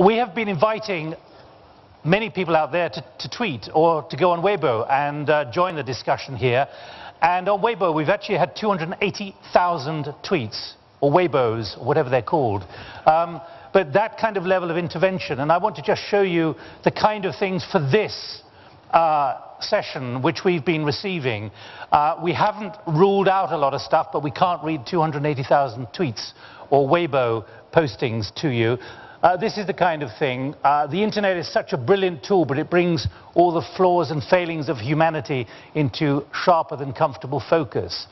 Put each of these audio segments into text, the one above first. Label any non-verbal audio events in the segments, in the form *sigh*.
we have been inviting many people out there to, to tweet or to go on Weibo and uh, join the discussion here. And on Weibo, we've actually had 280,000 tweets, or Weibos, whatever they're called. Um, but that kind of level of intervention, and I want to just show you the kind of things for this uh, session which we've been receiving. Uh, we haven't ruled out a lot of stuff, but we can't read 280,000 tweets or Weibo postings to you. Uh, this is the kind of thing. Uh, the internet is such a brilliant tool, but it brings all the flaws and failings of humanity into sharper than comfortable focus.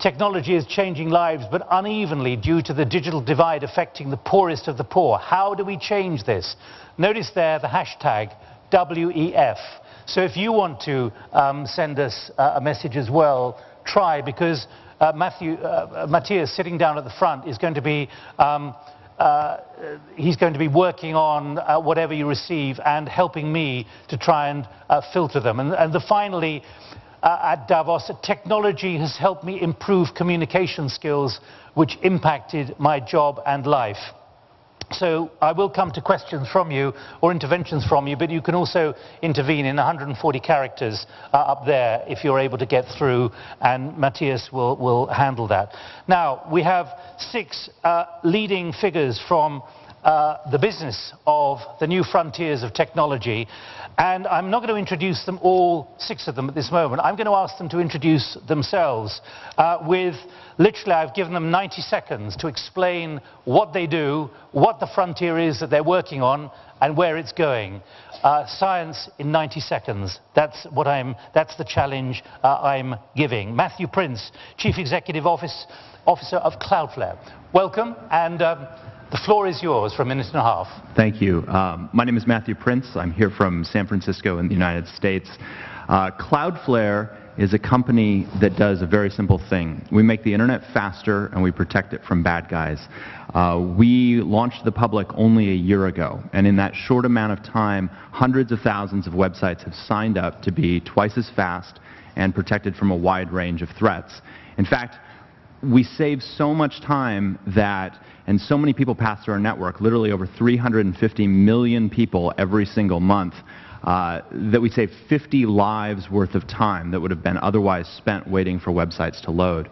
Technology is changing lives, but unevenly due to the digital divide affecting the poorest of the poor. How do we change this? Notice there the hashtag WEF. So if you want to um, send us uh, a message as well, try, because uh, Matthew, uh, Matthias, sitting down at the front, is going to be um, uh, he's going to be working on uh, whatever you receive and helping me to try and uh, filter them. And, and the, finally, uh, at Davos, technology has helped me improve communication skills, which impacted my job and life. So I will come to questions from you or interventions from you, but you can also intervene in 140 characters uh, up there if you're able to get through, and Matthias will, will handle that. Now, we have six uh, leading figures from uh, the business of the new frontiers of technology. And I'm not going to introduce them all, six of them at this moment. I'm going to ask them to introduce themselves uh, with, literally, I've given them 90 seconds to explain what they do, what the frontier is that they're working on, and where it's going. Uh, science in 90 seconds. That's what I'm, that's the challenge uh, I'm giving. Matthew Prince, Chief Executive Office, Officer of Cloudflare. Welcome, and um, the floor is yours for a minute and a half. Thank you. Um, my name is Matthew Prince. I'm here from San Francisco in the United States. Uh, Cloudflare is a company that does a very simple thing. We make the internet faster and we protect it from bad guys. Uh, we launched the public only a year ago, and in that short amount of time, hundreds of thousands of websites have signed up to be twice as fast and protected from a wide range of threats. In fact, we save so much time that, and so many people pass through our network, literally over 350 million people every single month, uh, that we save 50 lives worth of time that would have been otherwise spent waiting for websites to load.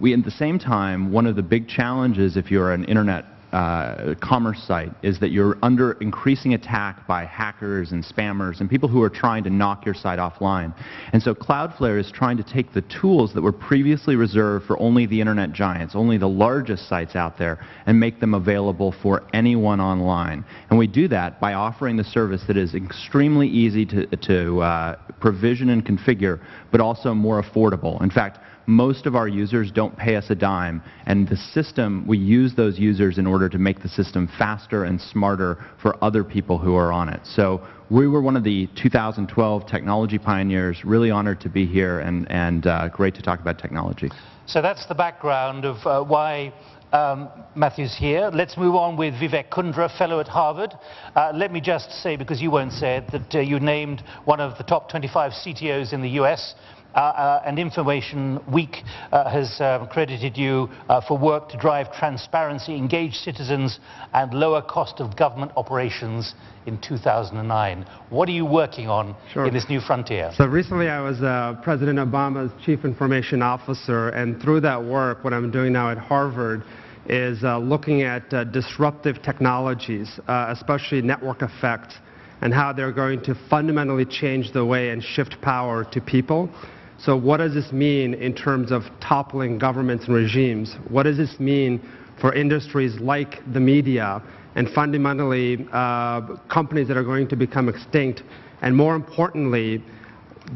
We, at the same time, one of the big challenges if you're an internet uh, commerce site is that you're under increasing attack by hackers and spammers and people who are trying to knock your site offline. And so Cloudflare is trying to take the tools that were previously reserved for only the internet giants, only the largest sites out there, and make them available for anyone online. And we do that by offering the service that is extremely easy to, to uh, provision and configure, but also more affordable. In fact, most of our users don't pay us a dime, and the system, we use those users in order to make the system faster and smarter for other people who are on it. So we were one of the 2012 technology pioneers, really honored to be here and, and uh, great to talk about technology. So that's the background of uh, why um, Matthew's here. Let's move on with Vivek Kundra, fellow at Harvard. Uh, let me just say, because you won't say it, that uh, you named one of the top 25 CTOs in the US uh, uh, and Information Week uh, has um, credited you uh, for work to drive transparency, engage citizens, and lower cost of government operations in 2009. What are you working on sure. in this new frontier? So recently I was uh, President Obama's Chief Information Officer, and through that work, what I'm doing now at Harvard is uh, looking at disruptive technologies, especially network effects, and how they're going to fundamentally change the way and shift power to people. So what does this mean in terms of toppling governments and regimes? What does this mean for industries like the media and fundamentally uh, companies that are going to become extinct? And more importantly,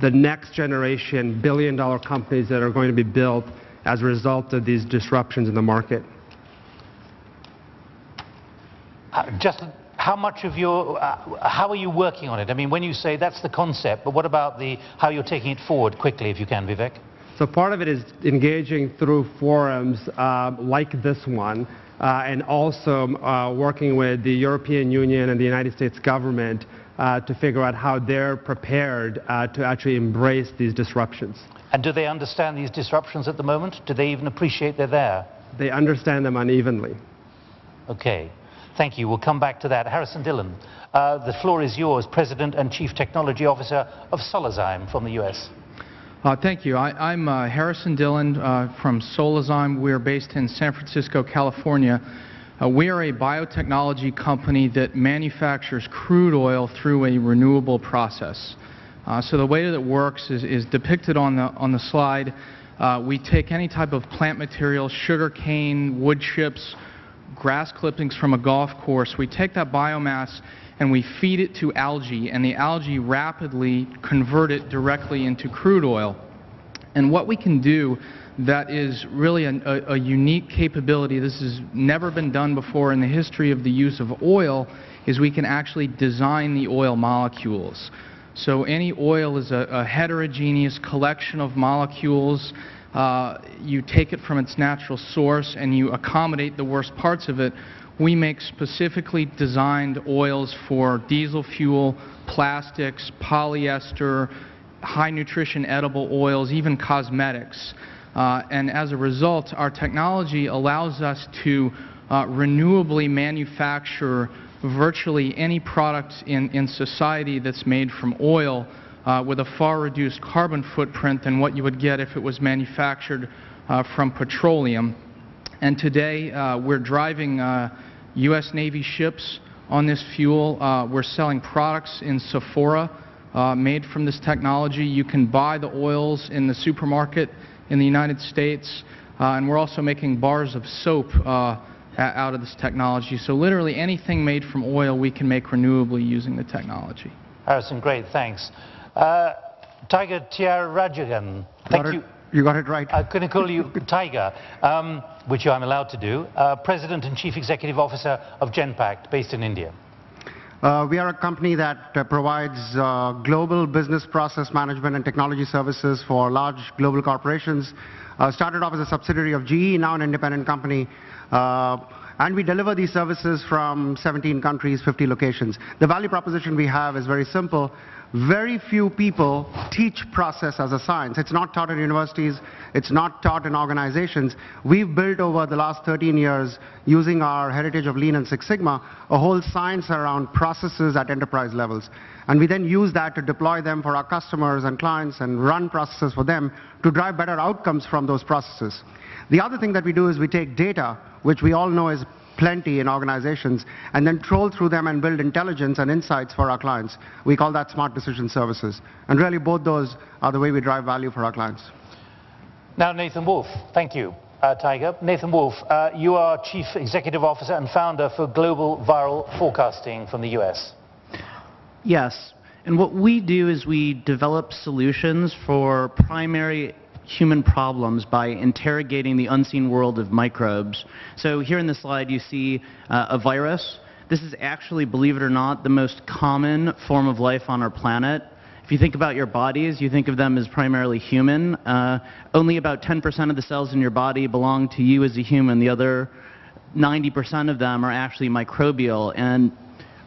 the next generation billion dollar companies that are going to be built as a result of these disruptions in the market? Uh, just how much of your, uh, how are you working on it? I mean, when you say that's the concept, but what about the, how you're taking it forward quickly, if you can, Vivek? So part of it is engaging through forums uh, like this one, uh, and also uh, working with the European Union and the United States government uh, to figure out how they're prepared uh, to actually embrace these disruptions. And do they understand these disruptions at the moment? Do they even appreciate they're there? They understand them unevenly. Okay. Thank you. We'll come back to that. Harrison Dillon, uh, the floor is yours, President and Chief Technology Officer of Solazyme from the U.S. Uh, thank you. I, am uh, Harrison Dillon uh, from Solazyme. We're based in San Francisco, California. Uh, we are a biotechnology company that manufactures crude oil through a renewable process. Uh, so the way that it works is, is depicted on the, on the slide. We take any type of plant material, sugar cane, wood chips, grass clippings from a golf course. We take that biomass and we feed it to algae, and the algae rapidly convert it directly into crude oil. And what we can do that is really a, a, a, unique capability, this has never been done before in the history of the use of oil, is we can actually design the oil molecules. So any oil is a, a heterogeneous collection of molecules. Uh, you take it from its natural source and you accommodate the worst parts of it we make specifically designed oils for diesel fuel, plastics, polyester, high nutrition edible oils, even cosmetics. Uh, and as a result, our technology allows us to uh, renewably manufacture virtually any product in, in society that's made from oil uh, with a far reduced carbon footprint than what you would get if it was manufactured uh, from petroleum. And today uh, we're driving U.S. uh, Navy ships on this fuel. Uh, we're selling products in Sephora uh, made from this technology. You can buy the oils in the supermarket in the United States. and we're also making bars of soap out of this technology. So literally anything made from oil we can make renewably using the technology. Harrison, great, thanks. Uh, Tiger Tyagarajan, thank you. You got it right. I'm going to call you *laughs* Tiger, um, which I'm allowed to do. Uh, President and Chief Executive Officer of Genpact, based in India. Uh, we are a company that uh, provides uh, global business process management and technology services for large global corporations. Uh, started off as a subsidiary of GE, now an independent company. And we deliver these services from 17 countries, 50 locations. The value proposition we have is very simple very few people teach process as a science. It's not taught in universities. It's not taught in organizations. We've built over the last 13 years, using our heritage of Lean and Six Sigma, a whole science around processes at enterprise levels. And we then use that to deploy them for our customers and clients and run processes for them to drive better outcomes from those processes. The other thing that we do is we take data, which we all know is plenty in organizations, and then troll through them and build intelligence and insights for our clients. We call that smart decision services. And really, both those are the way we drive value for our clients. Now, Nathan Wolfe, thank you. Uh, Tiger. Nathan Wolfe, uh, you are Chief Executive Officer and founder for Global Viral Forecasting from the US. Yes. And what we do is we develop solutions for primary human problems by interrogating the unseen world of microbes. So here in the slide you see uh, a virus. This is actually, believe it or not, the most common form of life on our planet. If you think about your bodies, you think of them as primarily human. Uh, only about 10% of the cells in your body belong to you as a human. The other 90% of them are actually microbial. And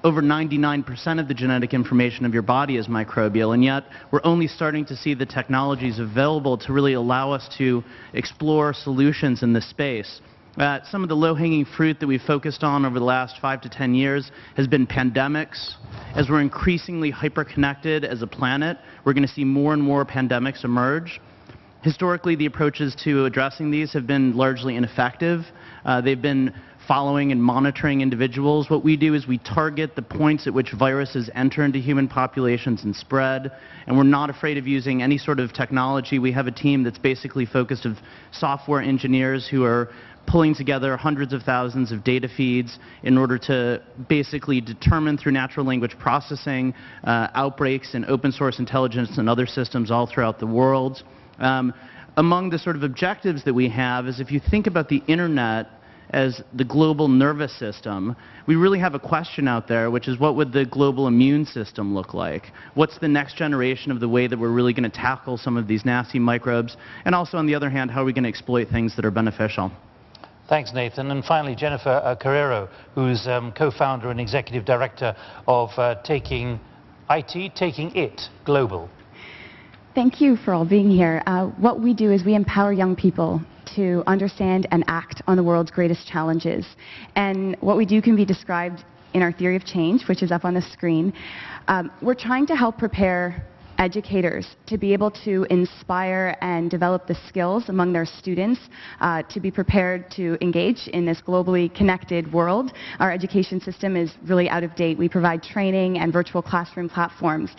over 99% of the genetic information of your body is microbial, and yet we're only starting to see the technologies available to really allow us to explore solutions in this space. Uh, some of the low-hanging fruit that we've focused on over the last five to 10 years has been pandemics. As we're increasingly hyper-connected as a planet, we're going to see more and more pandemics emerge. Historically, the approaches to addressing these have been largely ineffective. Uh, they've been following and monitoring individuals. What we do is we target the points at which viruses enter into human populations and spread, and we're not afraid of using any sort of technology. We have a team that's basically focused of software engineers who are pulling together hundreds of thousands of data feeds in order to basically determine through natural language processing uh, outbreaks in open source intelligence and other systems all throughout the world. Um, among the sort of objectives that we have is if you think about the internet as the global nervous system, we really have a question out there, which is what would the global immune system look like? What's the next generation of the way that we're really going to tackle some of these nasty microbes? And also, on the other hand, how are we going to exploit things that are beneficial? Thanks, Nathan. And finally, Jennifer uh, Corriero, who's um, co-founder and executive director of uh, Taking IT, Taking It Global. Thank you for all being here. Uh, what we do is we empower young people to understand and act on the world's greatest challenges. And what we do can be described in our theory of change, which is up on the screen. Um, we're trying to help prepare educators to be able to inspire and develop the skills among their students uh, to be prepared to engage in this globally connected world. Our education system is really out of date. We provide training and virtual classroom platforms.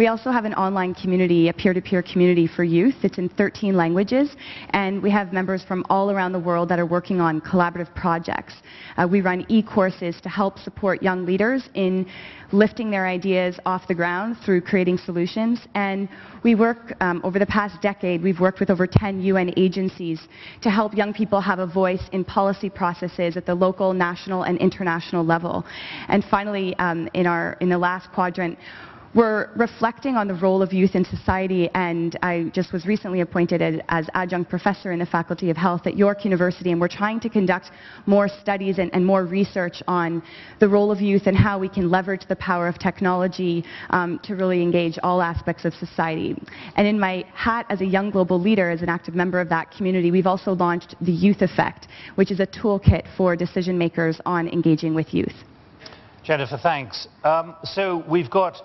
We also have an online community, a peer-to-peer community for youth. It's in 13 languages, and we have members from all around the world that are working on collaborative projects. Uh, we run e-courses to help support young leaders in lifting their ideas off the ground through creating solutions. And we work, um, over the past decade, we've worked with over 10 UN agencies to help young people have a voice in policy processes at the local, national, and international level. And finally, um, in, our, in the last quadrant, we're reflecting on the role of youth in society, and I just was recently appointed as adjunct professor in the Faculty of Health at York University, and we're trying to conduct more studies and, and more research on the role of youth and how we can leverage the power of technology um, to really engage all aspects of society. And in my hat as a young global leader, as an active member of that community, we've also launched the Youth Effect, which is a toolkit for decision makers on engaging with youth. Jennifer, thanks. Um, so we've got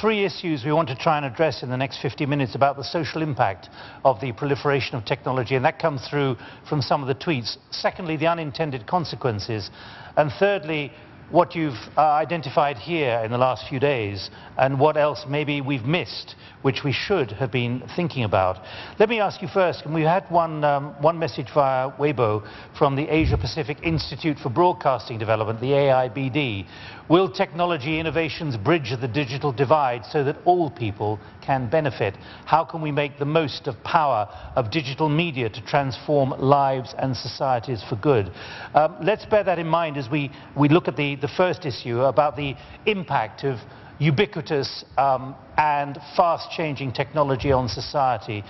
three issues we want to try and address in the next 50 minutes about the social impact of the proliferation of technology, and that comes through from some of the tweets. Secondly, the unintended consequences. And thirdly, what you've uh, identified here in the last few days and what else maybe we've missed, which we should have been thinking about. Let me ask you first, and we had one, um, one message via Weibo from the Asia Pacific Institute for Broadcasting Development, the AIBD. Will technology innovations bridge the digital divide so that all people can benefit? How can we make the most of power of digital media to transform lives and societies for good? Um, let's bear that in mind as we, we look at the, the first issue about the impact of ubiquitous um, and fast-changing technology on society,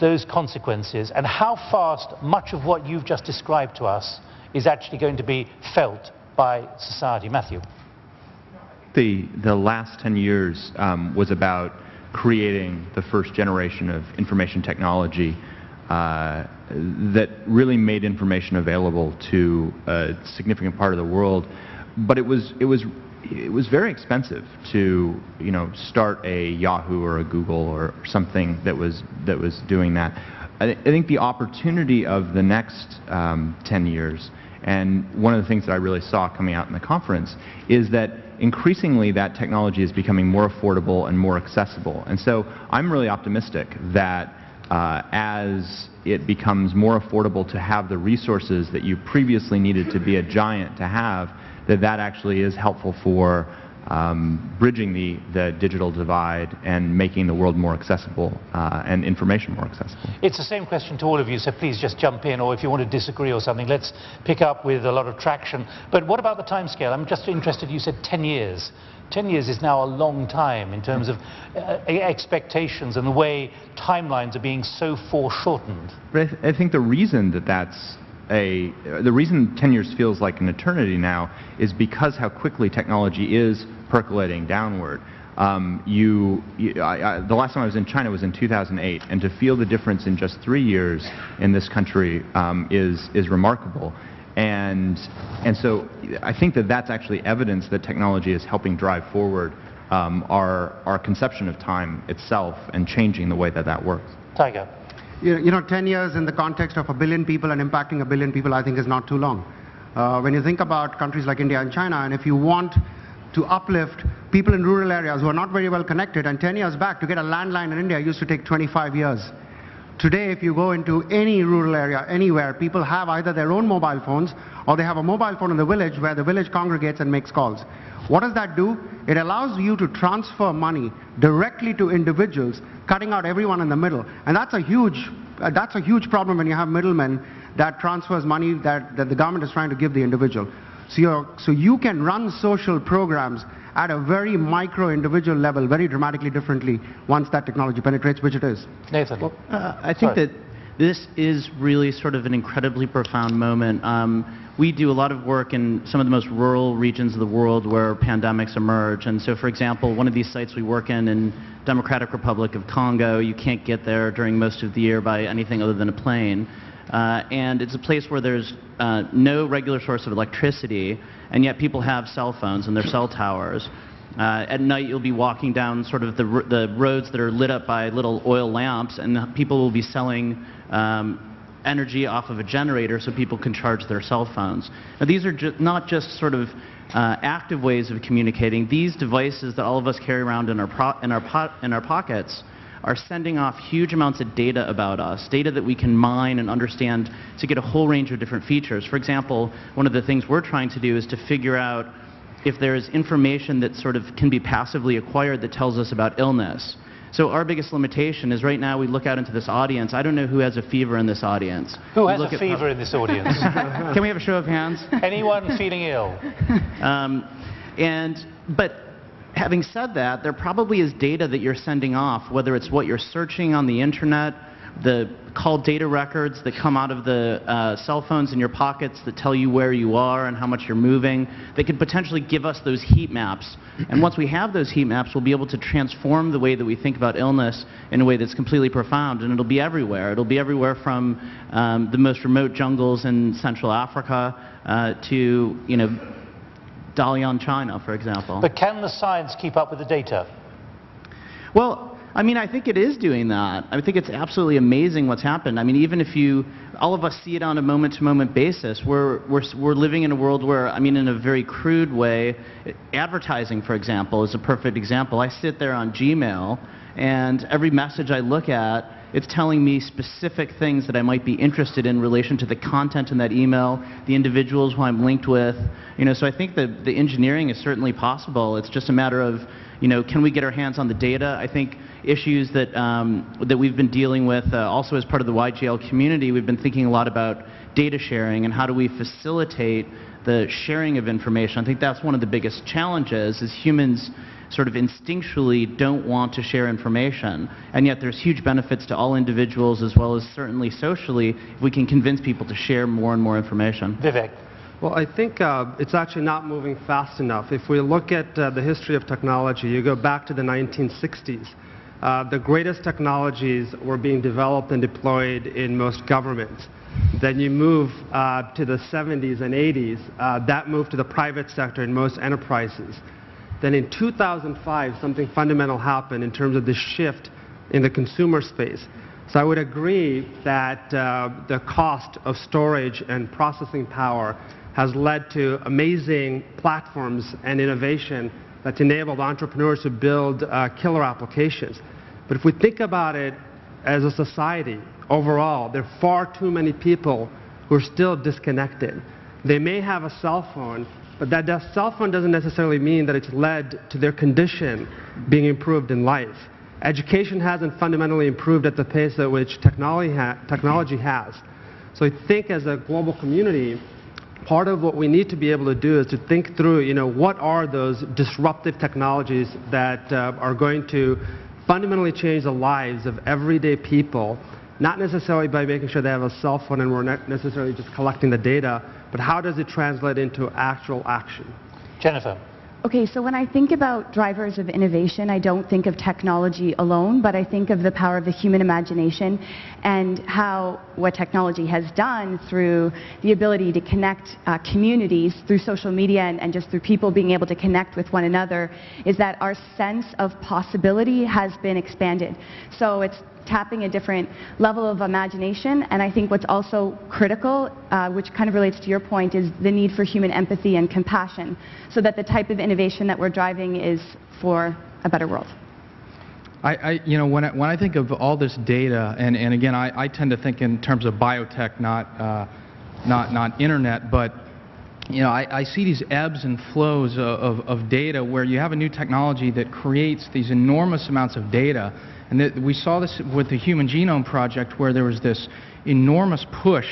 those consequences, and how fast much of what you've just described to us is actually going to be felt by society. Matthew. The, the last 10 years um, was about creating the first generation of information technology uh, that really made information available to a significant part of the world. But it was, it was, it was very expensive to you know, start a Yahoo or a Google or something that was, that was doing that. I, th I think the opportunity of the next um, 10 years and one of the things that I really saw coming out in the conference is that increasingly that technology is becoming more affordable and more accessible. And so I'm really optimistic that uh, as it becomes more affordable to have the resources that you previously needed to be a giant to have, that that actually is helpful for um, bridging the, the digital divide and making the world more accessible uh, and information more accessible. It's the same question to all of you, so please just jump in, or if you want to disagree or something, let's pick up with a lot of traction. But what about the timescale? I'm just interested, you said 10 years. 10 years is now a long time in terms of uh, expectations and the way timelines are being so foreshortened. But I, th I think the reason that that's a, the reason 10 years feels like an eternity now is because how quickly technology is percolating downward. Um, you, you I, I, the last time I was in China was in 2008, and to feel the difference in just three years in this country um, is, is remarkable. And, and so I think that that's actually evidence that technology is helping drive forward um, our, our conception of time itself and changing the way that that works. Tiger you know, 10 years in the context of a billion people and impacting a billion people, I think is not too long. Uh, when you think about countries like India and China, and if you want to uplift people in rural areas who are not very well connected, and 10 years back, to get a landline in India used to take 25 years. Today, if you go into any rural area, anywhere, people have either their own mobile phones or they have a mobile phone in the village where the village congregates and makes calls. What does that do? It allows you to transfer money directly to individuals, cutting out everyone in the middle. And that's a huge, uh, that's a huge problem when you have middlemen that transfers money that, that the government is trying to give the individual. So, so you can run social programs at a very micro individual level very dramatically differently once that technology penetrates, which it is. Nathan. Well, uh, I think Sorry. that this is really sort of an incredibly profound moment. Um, we do a lot of work in some of the most rural regions of the world where pandemics emerge. And so, for example, one of these sites we work in in Democratic Republic of Congo, you can't get there during most of the year by anything other than a plane. uh, and it's a place where there's uh, no regular source of electricity, and yet people have cell phones and their cell towers. Uh, at night, you'll be walking down sort of the, the roads that are lit up by little oil lamps, and people will be selling um, energy off of a generator so people can charge their cell phones. Now, these are ju not just sort of uh, active ways of communicating. These devices that all of us carry around in our, in our, in our pockets are sending off huge amounts of data about us, data that we can mine and understand to get a whole range of different features. For example, one of the things we're trying to do is to figure out if there is information that sort of can be passively acquired that tells us about illness. So our biggest limitation is right now we look out into this audience. I don't know who has a fever in this audience. Who has a fever in this audience? *laughs* Can we have a show of hands? Anyone feeling ill? *laughs* Um, and, but having said that, there probably is data that you're sending off, whether it's what you're searching on the internet, the call data records that come out of the uh, cell phones in your pockets that tell you where you are and how much you're moving. They could potentially give us those heat maps. And once we have those heat maps, we'll be able to transform the way that we think about illness in a way that's completely profound. And it'll be everywhere. It'll be everywhere from um, the most remote jungles in Central Africa uh, to, you know, Dalian, China, for example. But can the science keep up with the data? Well, I mean, I think it is doing that. I think it's absolutely amazing what's happened. I mean, even if you, all of us see it on a moment-to-moment -moment basis, we're, we're, we're living in a world where, I mean, in a very crude way, advertising, for example, is a perfect example. I sit there on Gmail, and every message I look at, it's telling me specific things that I might be interested in relation to the content in that email, the individuals who I'm linked with. You know, so I think that the engineering is certainly possible. It's just a matter of, you know, can we get our hands on the data? I think issues that, um, that we've been dealing with uh, also as part of the YGL community, we've been thinking a lot about data sharing and how do we facilitate the sharing of information. I think that's one of the biggest challenges is humans sort of instinctually don't want to share information. And yet there's huge benefits to all individuals as well as certainly socially if we can convince people to share more and more information. Vivek. Well, I think uh, it's actually not moving fast enough. If we look at uh, the history of technology, you go back to the 1960s. Uh, the greatest technologies were being developed and deployed in most governments. Then you move uh, to the 70s and 80s, uh, that moved to the private sector in most enterprises. Then in 2005, something fundamental happened in terms of the shift in the consumer space. So I would agree that uh, the cost of storage and processing power has led to amazing platforms and innovation that's enabled entrepreneurs to build uh, killer applications. But if we think about it as a society overall, there are far too many people who are still disconnected. They may have a cell phone, but that cell phone doesn't necessarily mean that it's led to their condition being improved in life. Education hasn't fundamentally improved at the pace at which technology, ha technology has. So I think as a global community, part of what we need to be able to do is to think through, you know, what are those disruptive technologies that uh, are going to fundamentally change the lives of everyday people, not necessarily by making sure they have a cell phone and we're not necessarily just collecting the data, but how does it translate into actual action? Jennifer. Okay, so when I think about drivers of innovation, I don't think of technology alone, but I think of the power of the human imagination and how what technology has done through the ability to connect uh, communities through social media and, and just through people being able to connect with one another is that our sense of possibility has been expanded. So it's tapping a different level of imagination. And I think what's also critical, uh, which kind of relates to your point, is the need for human empathy and compassion so that the type of innovation that we're driving is for a better world. I, I, you know, when I, when I think of all this data, and, and again, I, I tend to think in terms of biotech, not, uh, not, not internet, but you know, I, I, see these ebbs and flows of, of, of, data where you have a new technology that creates these enormous amounts of data and we saw this with the Human Genome Project where there was this enormous push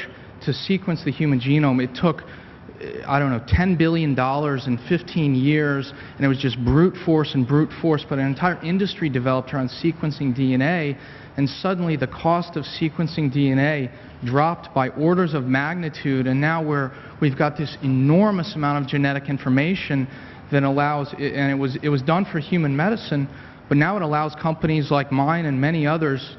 to sequence the human genome. It took, I don't know, $10 billion in 15 years, and it was just brute force and brute force, but an entire industry developed around sequencing DNA, and suddenly the cost of sequencing DNA dropped by orders of magnitude, and now we're, we've got this enormous amount of genetic information that allows, and it was, it was done for human medicine, but now it allows companies like mine and many others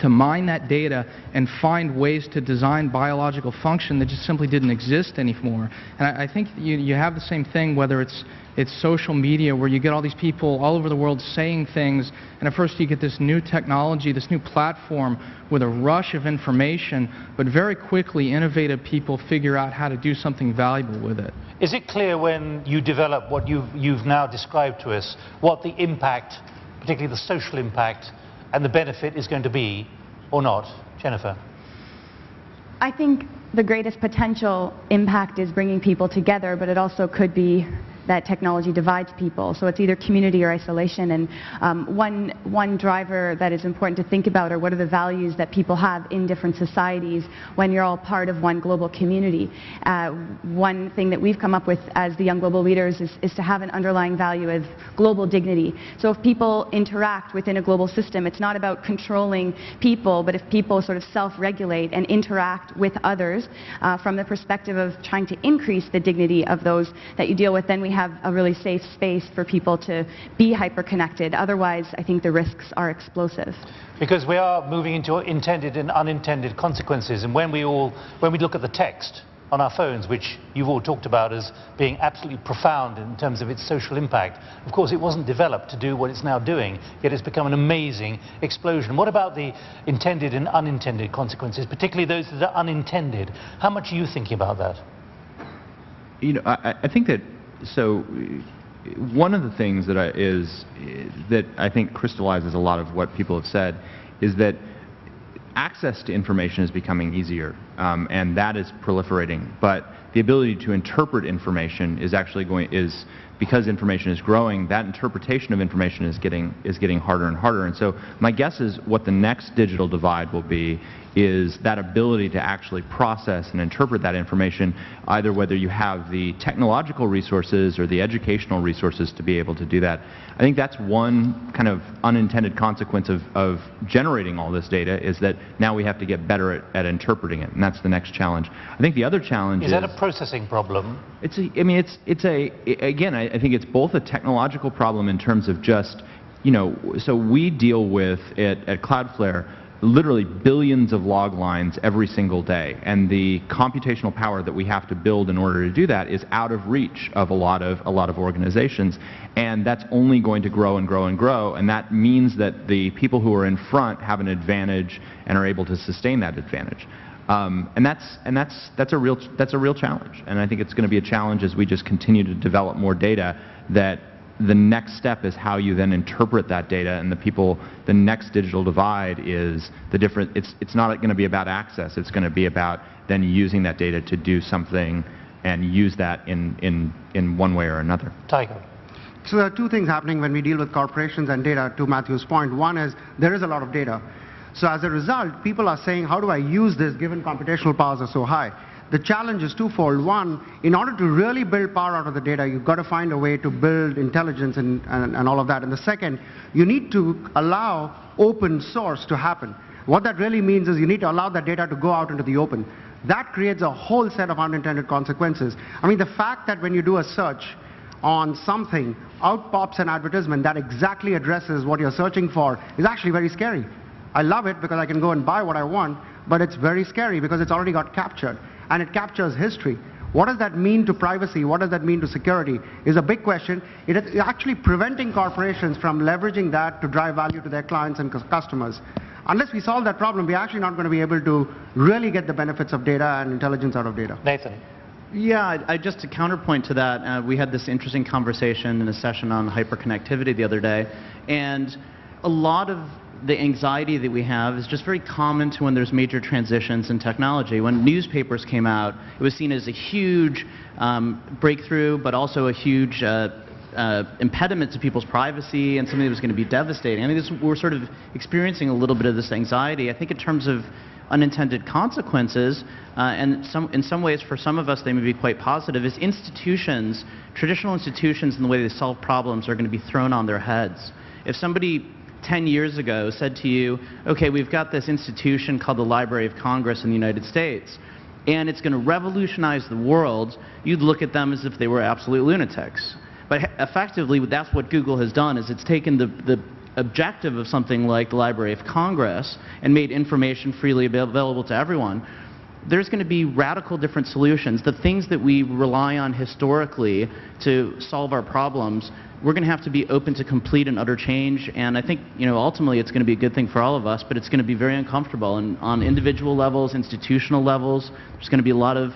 to mine that data and find ways to design biological function that just simply didn't exist anymore. And I, I think you, you have the same thing whether it's it's social media where you get all these people all over the world saying things, and at first you get this new technology, this new platform with a rush of information, but very quickly innovative people figure out how to do something valuable with it. Is it clear when you develop what you've, you've now described to us, what the impact, particularly the social impact, and the benefit is going to be, or not? Jennifer? I think the greatest potential impact is bringing people together, but it also could be that technology divides people. So it's either community or isolation. And um, one, one driver that is important to think about are what are the values that people have in different societies when you're all part of one global community. Uh, one thing that we've come up with as the Young Global Leaders is, is to have an underlying value of global dignity. So if people interact within a global system, it's not about controlling people, but if people sort of self-regulate and interact with others uh, from the perspective of trying to increase the dignity of those that you deal with, then we have a really safe space for people to be hyper-connected. Otherwise, I think the risks are explosive. Because we are moving into intended and unintended consequences. And when we all, when we look at the text on our phones, which you've all talked about as being absolutely profound in terms of its social impact, of course it wasn't developed to do what it's now doing, yet it's become an amazing explosion. What about the intended and unintended consequences, particularly those that are unintended? How much are you thinking about that? You know, I, I think that so one of the things that I, is that I think crystallizes a lot of what people have said is that access to information is becoming easier, um, and that is proliferating. But the ability to interpret information is actually going is because information is growing, that interpretation of information is getting is getting harder and harder. And so my guess is what the next digital divide will be is that ability to actually process and interpret that information, either whether you have the technological resources or the educational resources to be able to do that. I think that's one kind of unintended consequence of, of generating all this data is that now we have to get better at, at interpreting it, and that's the next challenge. I think the other challenge is... Is that a processing problem? It's a, I mean, it's, it's a, again, I, I think it's both a technological problem in terms of just, you know, so we deal with, at, at Cloudflare, literally billions of log lines every single day. And the computational power that we have to build in order to do that is out of reach of a lot of, a lot of organizations. And that's only going to grow and grow and grow. And that means that the people who are in front have an advantage and are able to sustain that advantage. Um, and that's, and that's, that's, a real, that's a real challenge. And I think it's going to be a challenge as we just continue to develop more data that the next step is how you then interpret that data and the people, the next digital divide is the different, it's, it's not going to be about access, it's going to be about then using that data to do something and use that in, in, in one way or another. Tiger. So there are two things happening when we deal with corporations and data, to Matthew's point. One is there is a lot of data. So as a result, people are saying, how do I use this given computational powers are so high? The challenge is twofold. One, in order to really build power out of the data, you've got to find a way to build intelligence and, and, and all of that. And the second, you need to allow open source to happen. What that really means is you need to allow that data to go out into the open. That creates a whole set of unintended consequences. I mean, the fact that when you do a search on something, out pops an advertisement that exactly addresses what you're searching for is actually very scary. I love it because I can go and buy what I want, but it's very scary because it's already got captured and it captures history. What does that mean to privacy? What does that mean to security? Is a big question. It is actually preventing corporations from leveraging that to drive value to their clients and customers. Unless we solve that problem, we're actually not going to be able to really get the benefits of data and intelligence out of data. Nathan. Yeah, I, I, just to counterpoint to that, uh, we had this interesting conversation in a session on hyperconnectivity the other day, and a lot of the anxiety that we have is just very common to when there's major transitions in technology. When newspapers came out, it was seen as a huge um, breakthrough, but also a huge uh, uh, impediment to people's privacy and something that was going to be devastating. I mean, this, we're sort of experiencing a little bit of this anxiety. I think in terms of unintended consequences, uh, and some, in some ways for some of us they may be quite positive, is institutions, traditional institutions and the way they solve problems are going to be thrown on their heads. If somebody 10 years ago said to you, okay, we've got this institution called the Library of Congress in the United States, and it's going to revolutionize the world, you'd look at them as if they were absolute lunatics. But effectively, that's what Google has done, is it's taken the, the objective of something like the Library of Congress and made information freely available to everyone, there's going to be radical different solutions. The things that we rely on historically to solve our problems, we're going to have to be open to complete and utter change. And I think, you know, ultimately it's going to be a good thing for all of us, but it's going to be very uncomfortable. And on individual levels, institutional levels, there's going to be a lot of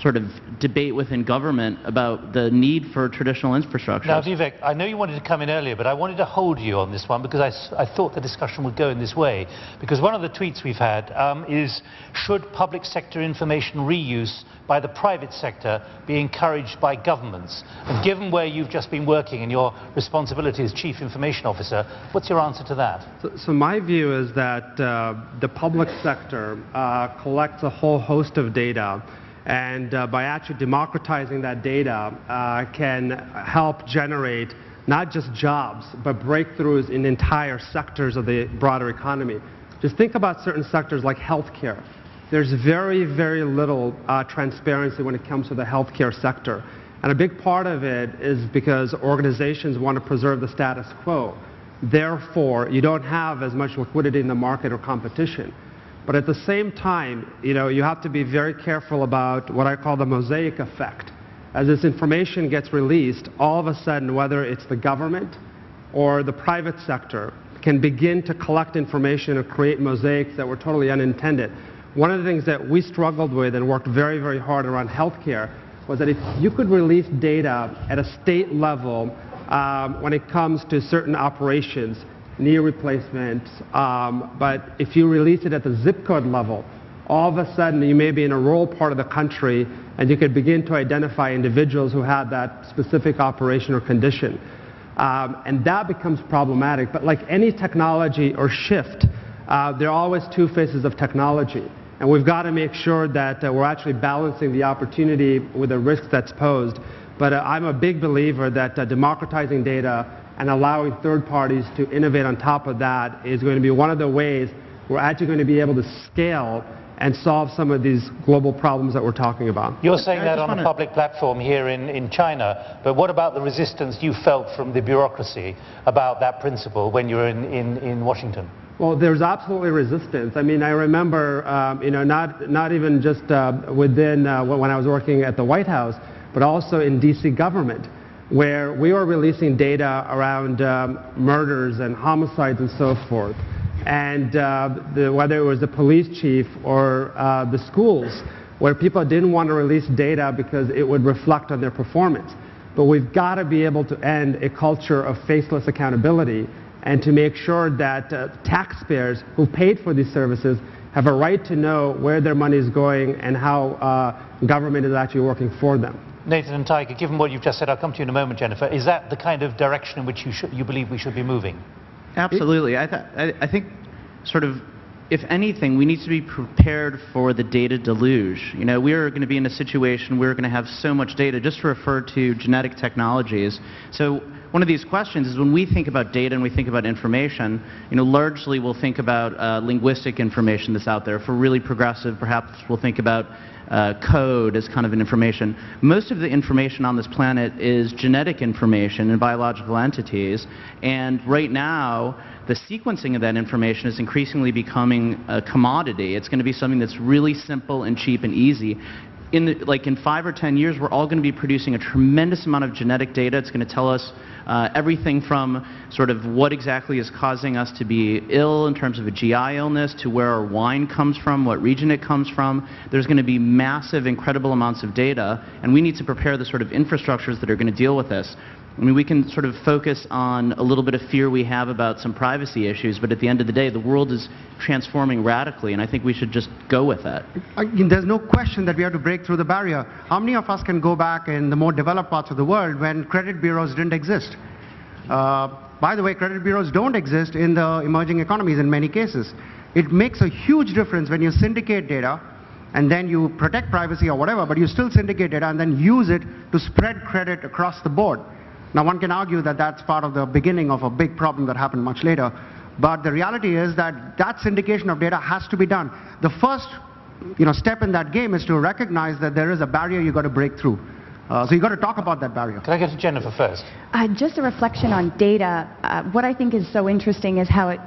sort of debate within government about the need for traditional infrastructure. Now, Vivek, I know you wanted to come in earlier, but I wanted to hold you on this one because I, I thought the discussion would go in this way. Because one of the tweets we've had um, is, should public sector information reuse by the private sector be encouraged by governments? And given where you've just been working and your responsibility as Chief Information Officer, what's your answer to that? So, so my view is that uh, the public sector uh, collects a whole host of data and uh, by actually democratizing that data uh, can help generate not just jobs, but breakthroughs in entire sectors of the broader economy. Just think about certain sectors like healthcare. There's very, very little uh, transparency when it comes to the healthcare sector. And a big part of it is because organizations want to preserve the status quo. Therefore, you don't have as much liquidity in the market or competition. But at the same time, you know, you have to be very careful about what I call the mosaic effect. As this information gets released, all of a sudden, whether it's the government or the private sector, can begin to collect information and create mosaics that were totally unintended. One of the things that we struggled with and worked very, very hard around healthcare was that if you could release data at a state level um, when it comes to certain operations, knee replacement. um, but if you release it at the zip code level, all of a sudden you may be in a rural part of the country and you could begin to identify individuals who had that specific operation or condition. Um, and that becomes problematic. But like any technology or shift, uh, there are always two faces of technology. And we've got to make sure that uh, we're actually balancing the opportunity with the risk that's posed. But uh, I'm a big believer that uh, democratizing data and allowing third parties to innovate on top of that is going to be one of the ways we're actually going to be able to scale and solve some of these global problems that we're talking about. You're saying that on a public platform here in, in China, but what about the resistance you felt from the bureaucracy about that principle when you were in, in, in Washington? Well, there's absolutely resistance. I mean, I remember, um, you know, not, not even just uh, within uh, when I was working at the White House, but also in DC government where we were releasing data around um, murders and homicides and so forth. And uh, the, whether it was the police chief or uh, the schools, where people didn't want to release data because it would reflect on their performance. But we've got to be able to end a culture of faceless accountability and to make sure that uh, taxpayers who paid for these services have a right to know where their money is going and how uh, government is actually working for them. Nathan and Tiger, given what you've just said, I'll come to you in a moment, Jennifer. Is that the kind of direction in which you, you believe we should be moving? Absolutely. I, th I, I think sort of if anything, we need to be prepared for the data deluge. You know, we're going to be in a situation where we're going to have so much data, just to refer to genetic technologies. So one of these questions is when we think about data and we think about information, you know, largely we'll think about uh, linguistic information that's out there. If we're really progressive, perhaps we'll think about uh, code as kind of an information. Most of the information on this planet is genetic information and biological entities, and right now, the sequencing of that information is increasingly becoming a commodity. It's going to be something that's really simple and cheap and easy in the, like in five or ten years, we're all going to be producing a tremendous amount of genetic data. It's going to tell us uh, everything from sort of what exactly is causing us to be ill in terms of a GI illness to where our wine comes from, what region it comes from. There's going to be massive, incredible amounts of data, and we need to prepare the sort of infrastructures that are going to deal with this. I mean, we can sort of focus on a little bit of fear we have about some privacy issues, but at the end of the day, the world is transforming radically, and I think we should just go with that. There's no question that we have to break through the barrier. How many of us can go back in the more developed parts of the world when credit bureaus didn't exist? Uh, by the way, credit bureaus don't exist in the emerging economies in many cases. It makes a huge difference when you syndicate data and then you protect privacy or whatever, but you still syndicate data and then use it to spread credit across the board. Now, one can argue that that's part of the beginning of a big problem that happened much later. But the reality is that that syndication of data has to be done. The first you know, step in that game is to recognize that there is a barrier you've got to break through. Uh, so you've got to talk about that barrier. Can I go to Jennifer first? Uh, just a reflection on data. Uh, what I think is so interesting is how it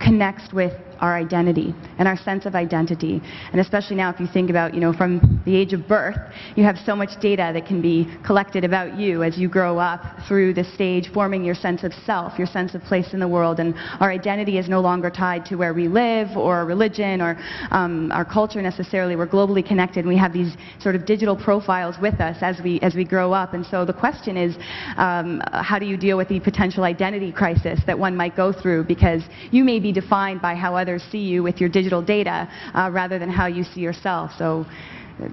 connects with our identity and our sense of identity. And especially now, if you think about, you know, from the age of birth, you have so much data that can be collected about you as you grow up through the stage, forming your sense of self, your sense of place in the world. And our identity is no longer tied to where we live or religion or um, our culture necessarily. We're globally connected. And we have these sort of digital profiles with us as we as we grow up. And so the question is, um, how do you deal with the potential identity crisis that one might go through? Because you may be defined by how others see you with your digital data uh, rather than how you see yourself. So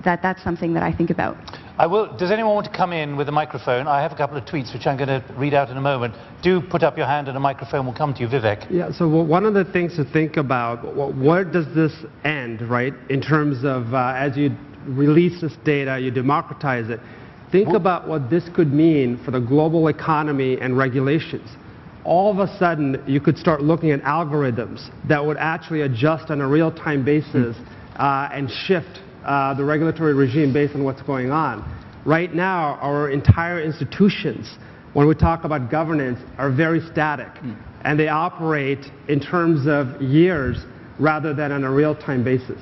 that, that's something that I think about. I will, does anyone want to come in with a microphone? I have a couple of tweets which I'm going to read out in a moment. Do put up your hand and a microphone will come to you. Vivek. Yeah, so one of the things to think about, where does this end, right, in terms of uh, as you release this data, you democratize it. Think about what this could mean for the global economy and regulations all of a sudden you could start looking at algorithms that would actually adjust on a real-time basis uh, and shift uh, the regulatory regime based on what's going on. Right now, our entire institutions, when we talk about governance, are very static, mm. and they operate in terms of years rather than on a real-time basis.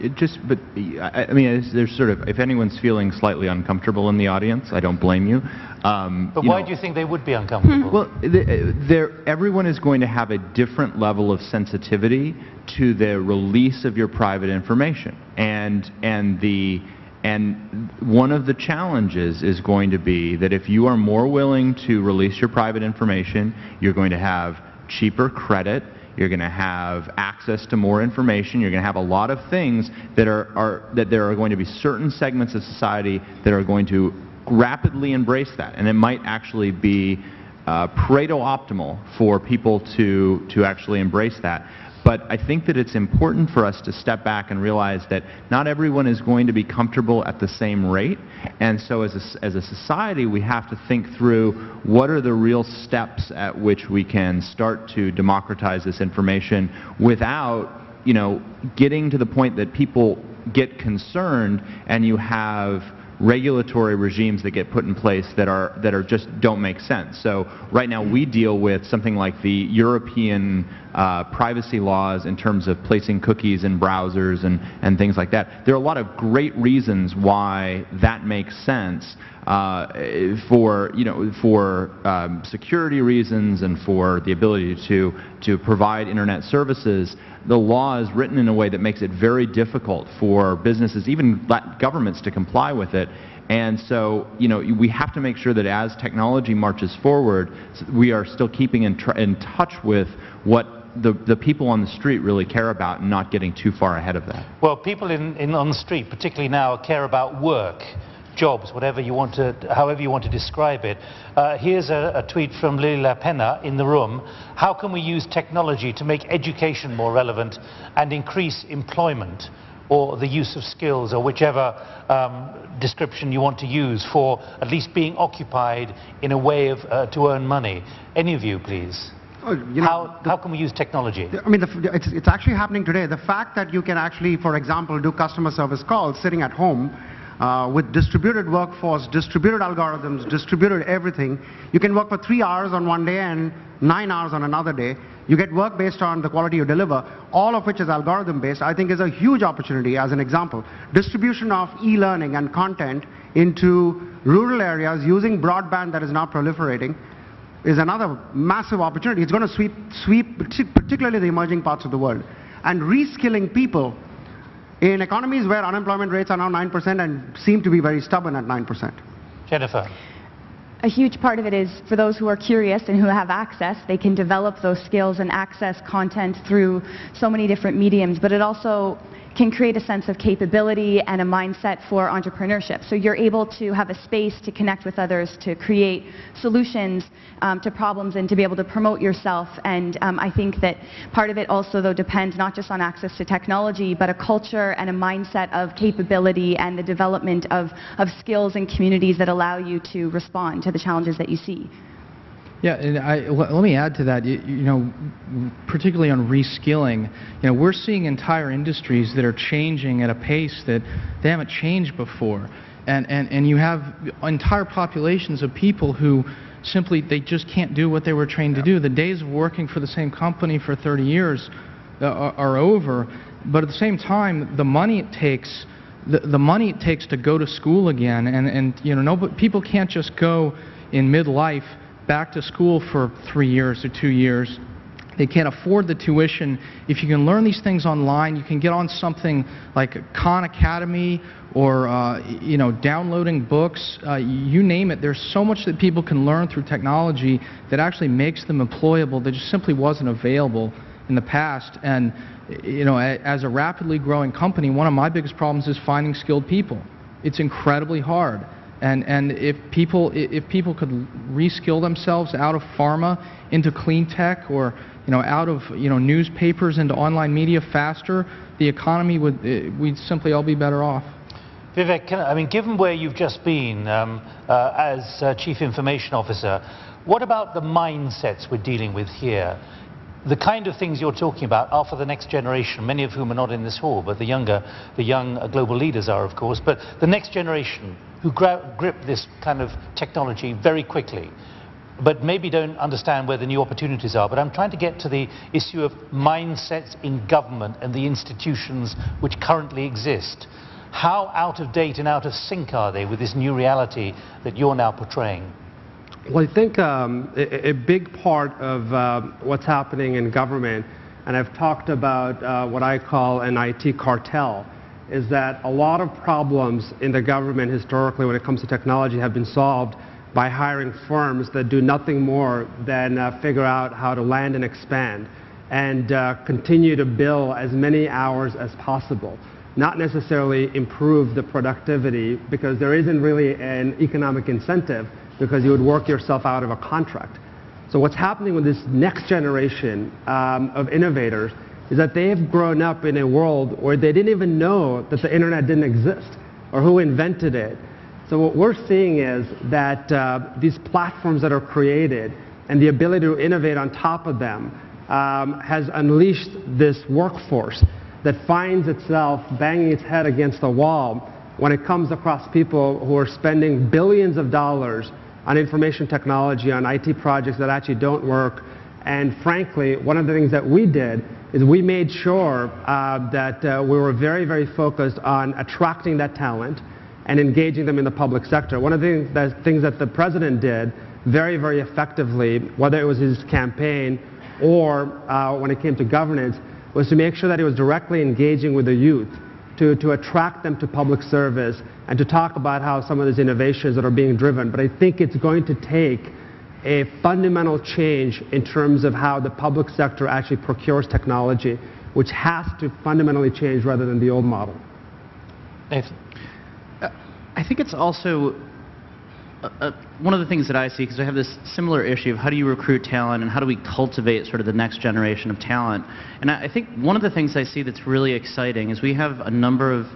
It just, but I, I mean, there's sort of, if anyone's feeling slightly uncomfortable in the audience, I don't blame you. Um, but you why know, do you think they would be uncomfortable? well, the, everyone is going to have a different level of sensitivity to the release of your private information, and and the and one of the challenges is going to be that if you are more willing to release your private information, you're going to have cheaper credit you're going to have access to more information. You're going to have a lot of things that are, are that there are going to be certain segments of society that are going to rapidly embrace that, and it might actually be uh, Pareto optimal for people to to actually embrace that. But I think that it's important for us to step back and realize that not everyone is going to be comfortable at the same rate. And so as a, as a society, we have to think through what are the real steps at which we can start to democratize this information without you know, getting to the point that people get concerned and you have regulatory regimes that get put in place that are that are just don't make sense. So right now we deal with something like the European uh, privacy laws in terms of placing cookies in browsers and and things like that. There are a lot of great reasons why that makes sense uh, for you know for um, security reasons and for the ability to to provide internet services the law is written in a way that makes it very difficult for businesses, even governments, to comply with it. And so, you know, we have to make sure that as technology marches forward, we are still keeping in, in touch with what the, the people on the street really care about and not getting too far ahead of that. Well, people in, in on the street, particularly now, care about work jobs, whatever you want to, however you want to describe it. Uh, here's a, a, tweet from Lily La Pena in the room. How can we use technology to make education more relevant and increase employment? or the use of skills or whichever um, description you want to use for at least being occupied in a way of, uh, to earn money. Any of you, please. Oh, you know, how, the, how can we use technology? I mean, the, it's, it's actually happening today. The fact that you can actually, for example, do customer service calls sitting at home uh, with distributed workforce, distributed algorithms, distributed everything. You can work for three hours on one day and nine hours on another day. You get work based on the quality you deliver, all of which is algorithm based, I think is a huge opportunity as an example. Distribution of e-learning and content into rural areas using broadband that is now proliferating is another massive opportunity. It's going to sweep, sweep particularly the emerging parts of the world. And reskilling people in economies where unemployment rates are now 9% and seem to be very stubborn at 9%. Jennifer. A huge part of it is for those who are curious and who have access, they can develop those skills and access content through so many different mediums, but it also can create a sense of capability and a mindset for entrepreneurship. So you're able to have a space to connect with others, to create solutions um, to problems and to be able to promote yourself. And um, I think that part of it also, though, depends not just on access to technology, but a culture and a mindset of capability and the development of, of skills and communities that allow you to respond to the challenges that you see. Yeah, and I, let me add to that. You, you, know, particularly on reskilling, you know, we're seeing entire industries that are changing at a pace that they haven't changed before. and, and, and you have entire populations of people who simply they just can't do what they were trained to do. The days of working for the same company for 30 years uh, are, are over, but at the same time, the money it takes the, the money it takes to go to school again, and, and you know, no, people can't just go in midlife back to school for three years or two years. They can't afford the tuition. If you can learn these things online, you can get on something like Khan Academy or uh, you know downloading books. Uh, you name it. There's so much that people can learn through technology that actually makes them employable that just simply wasn't available in the past. And you know, as a rapidly growing company, one of my biggest problems is finding skilled people. It's incredibly hard. And, and if, people, if people could reskill themselves out of pharma into clean tech or you know, out of you know, newspapers into online media faster, the economy would, eh, we'd simply all be better off. Vivek, can, I mean, given where you've just been um, uh, as uh, Chief Information Officer, what about the mindsets we're dealing with here? the kind of things you're talking about are for the next generation, many of whom are not in this hall, but the younger, the young uh, global leaders are, of course. But the next generation who grip this kind of technology very quickly, but maybe don't understand where the new opportunities are. But I'm trying to get to the issue of mindsets in government and the institutions which currently exist. How out of date and out of sync are they with this new reality that you're now portraying? Well, I think um, a, a, big part of uh, what's happening in government, and I've talked about uh, what I call an IT cartel, is that a lot of problems in the government historically when it comes to technology have been solved by hiring firms that do nothing more than uh, figure out how to land and expand and uh, continue to bill as many hours as possible not necessarily improve the productivity because there isn't really an economic incentive because you would work yourself out of a contract. So what's happening with this next generation um, of innovators is that they've grown up in a world where they didn't even know that the internet didn't exist or who invented it. So what we're seeing is that uh, these platforms that are created and the ability to innovate on top of them um, has unleashed this workforce that finds itself banging its head against the wall when it comes across people who are spending billions of dollars on information technology, on IT projects that actually don't work. And frankly, one of the things that we did is we made sure uh, that uh, we were very, very focused on attracting that talent and engaging them in the public sector. One of the things that, things that the president did very, very effectively, whether it was his campaign or uh, when it came to governance, was to make sure that he was directly engaging with the youth to, to attract them to public service and to talk about how some of these innovations that are being driven. But I think it's going to take a fundamental change in terms of how the public sector actually procures technology, which has to fundamentally change rather than the old model. Uh, I think it's also uh, uh, one of the things that I see, because I have this similar issue of how do you recruit talent and how do we cultivate sort of the next generation of talent. And I think one of the things I see that's really exciting is we have a number of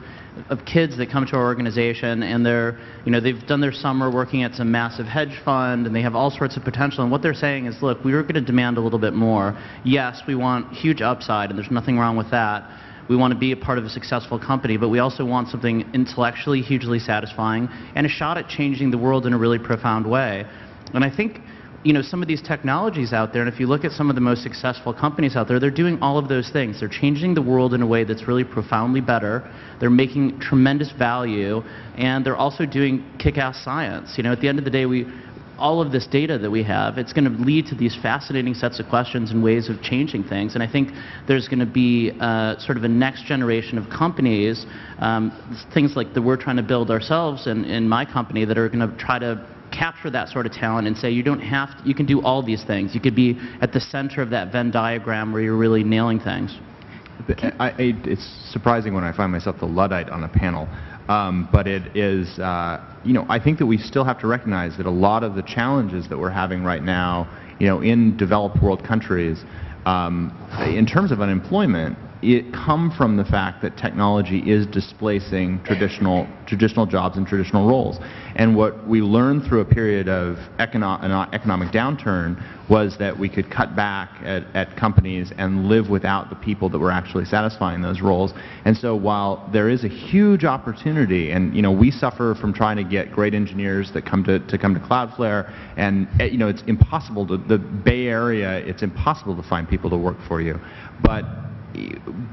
of kids that come to our organization and they're, you know, they've done their summer working at some massive hedge fund and they have all sorts of potential. And what they're saying is, look, we are going to demand a little bit more. Yes, we want huge upside and there's nothing wrong with that we want to be a part of a successful company, but we also want something intellectually hugely satisfying and a shot at changing the world in a really profound way. And I think you know, some of these technologies out there, and if you look at some of the most successful companies out there, they're doing all of those things. They're changing the world in a way that's really profoundly better. They're making tremendous value, and they're also doing kick-ass science. You know, at the end of the day, we, all of this data that we have, it's going to lead to these fascinating sets of questions and ways of changing things. And I think there's going to be uh, sort of a next generation of companies, um, things like that we're trying to build ourselves in, in my company that are going to try to capture that sort of talent and say you don't have to, you can do all these things. You could be at the center of that Venn diagram where you're really nailing things. I, I, it's surprising when I find myself the Luddite on a panel. Um, but it is, uh, you know, I think that we still have to recognize that a lot of the challenges that we're having right now, you know, in developed world countries, um, in terms of unemployment, it come from the fact that technology is displacing traditional traditional jobs and traditional roles. And what we learned through a period of econo economic downturn was that we could cut back at, at companies and live without the people that were actually satisfying those roles. And so while there is a huge opportunity, and you know we suffer from trying to get great engineers that come to, to come to Cloudflare, and eh, you know it's impossible to the Bay Area, it's impossible to find people to work for you. But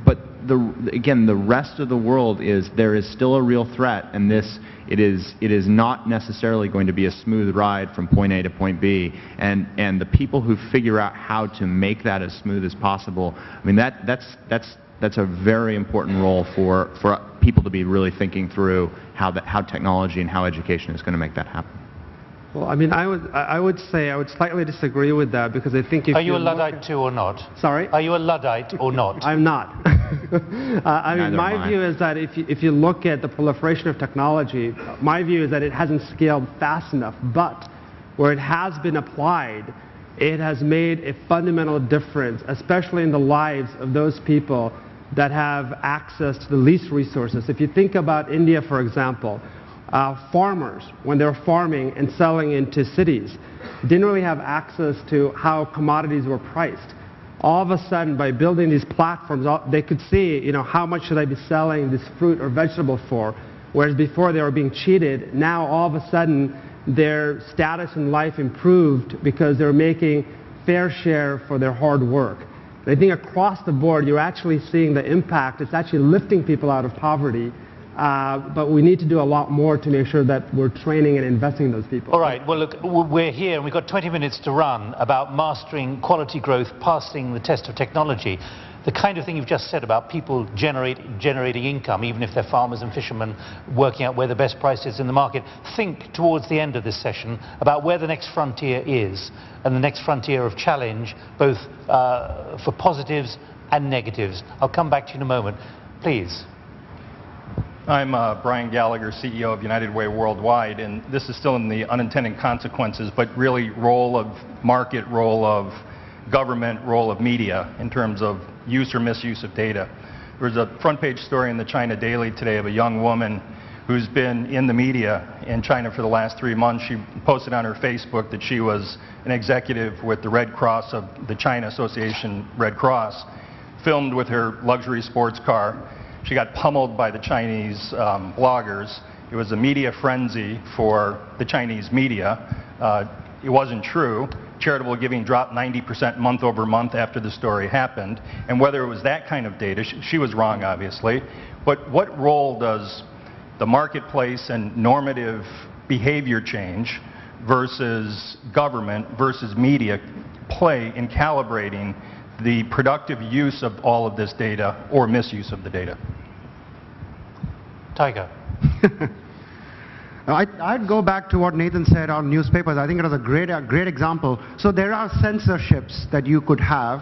but the, again, the rest of the world is there is still a real threat, and this it is it is not necessarily going to be a smooth ride from point A to point B. And and the people who figure out how to make that as smooth as possible, I mean that that's that's that's a very important role for for people to be really thinking through how that how technology and how education is going to make that happen. Well, I mean, I would, I would say I would slightly disagree with that because I think if Are you, you a Luddite too or not? Sorry? Are you a Luddite or not? *laughs* I'm not. *laughs* uh, I mean, Neither my am I. view is that if you, if you look at the proliferation of technology, my view is that it hasn't scaled fast enough, but where it has been applied, it has made a fundamental difference, especially in the lives of those people that have access to the least resources. If you think about India, for example, uh, farmers, when they're farming and selling into cities, didn't really have access to how commodities were priced. All of a sudden, by building these platforms, they could see, you know, how much should I be selling this fruit or vegetable for? Whereas before they were being cheated, now all of a sudden their status in life improved because they're making fair share for their hard work. And I think across the board, you're actually seeing the impact. It's actually lifting people out of poverty. Uh, but we need to do a lot more to make sure that we're training and investing in those people. All right, well, look, we're here and we've got 20 minutes to run about mastering quality growth, passing the test of technology. The kind of thing you've just said about people generate, generating income, even if they're farmers and fishermen, working out where the best price is in the market. Think towards the end of this session about where the next frontier is and the next frontier of challenge, both uh, for positives and negatives. I'll come back to you in a moment. Please. I'm uh, Brian Gallagher, CEO of United Way Worldwide, and this is still in the unintended consequences, but really role of market, role of government, role of media in terms of use or misuse of data. There was a front page story in the China Daily today of a young woman who's been in the media in China for the last three months. She posted on her Facebook that she was an executive with the Red Cross of the China Association Red Cross, filmed with her luxury sports car. She got pummeled by the Chinese um, bloggers. It was a media frenzy for the Chinese media. Uh, it wasn't true. Charitable giving dropped 90% month over month after the story happened. And whether it was that kind of data, she, she was wrong, obviously. But what role does the marketplace and normative behavior change versus government versus media play in calibrating the productive use of all of this data or misuse of the data? Tiger. *laughs* I, I'd go back to what Nathan said on newspapers. I think it was a great, a great example. So there are censorships that you could have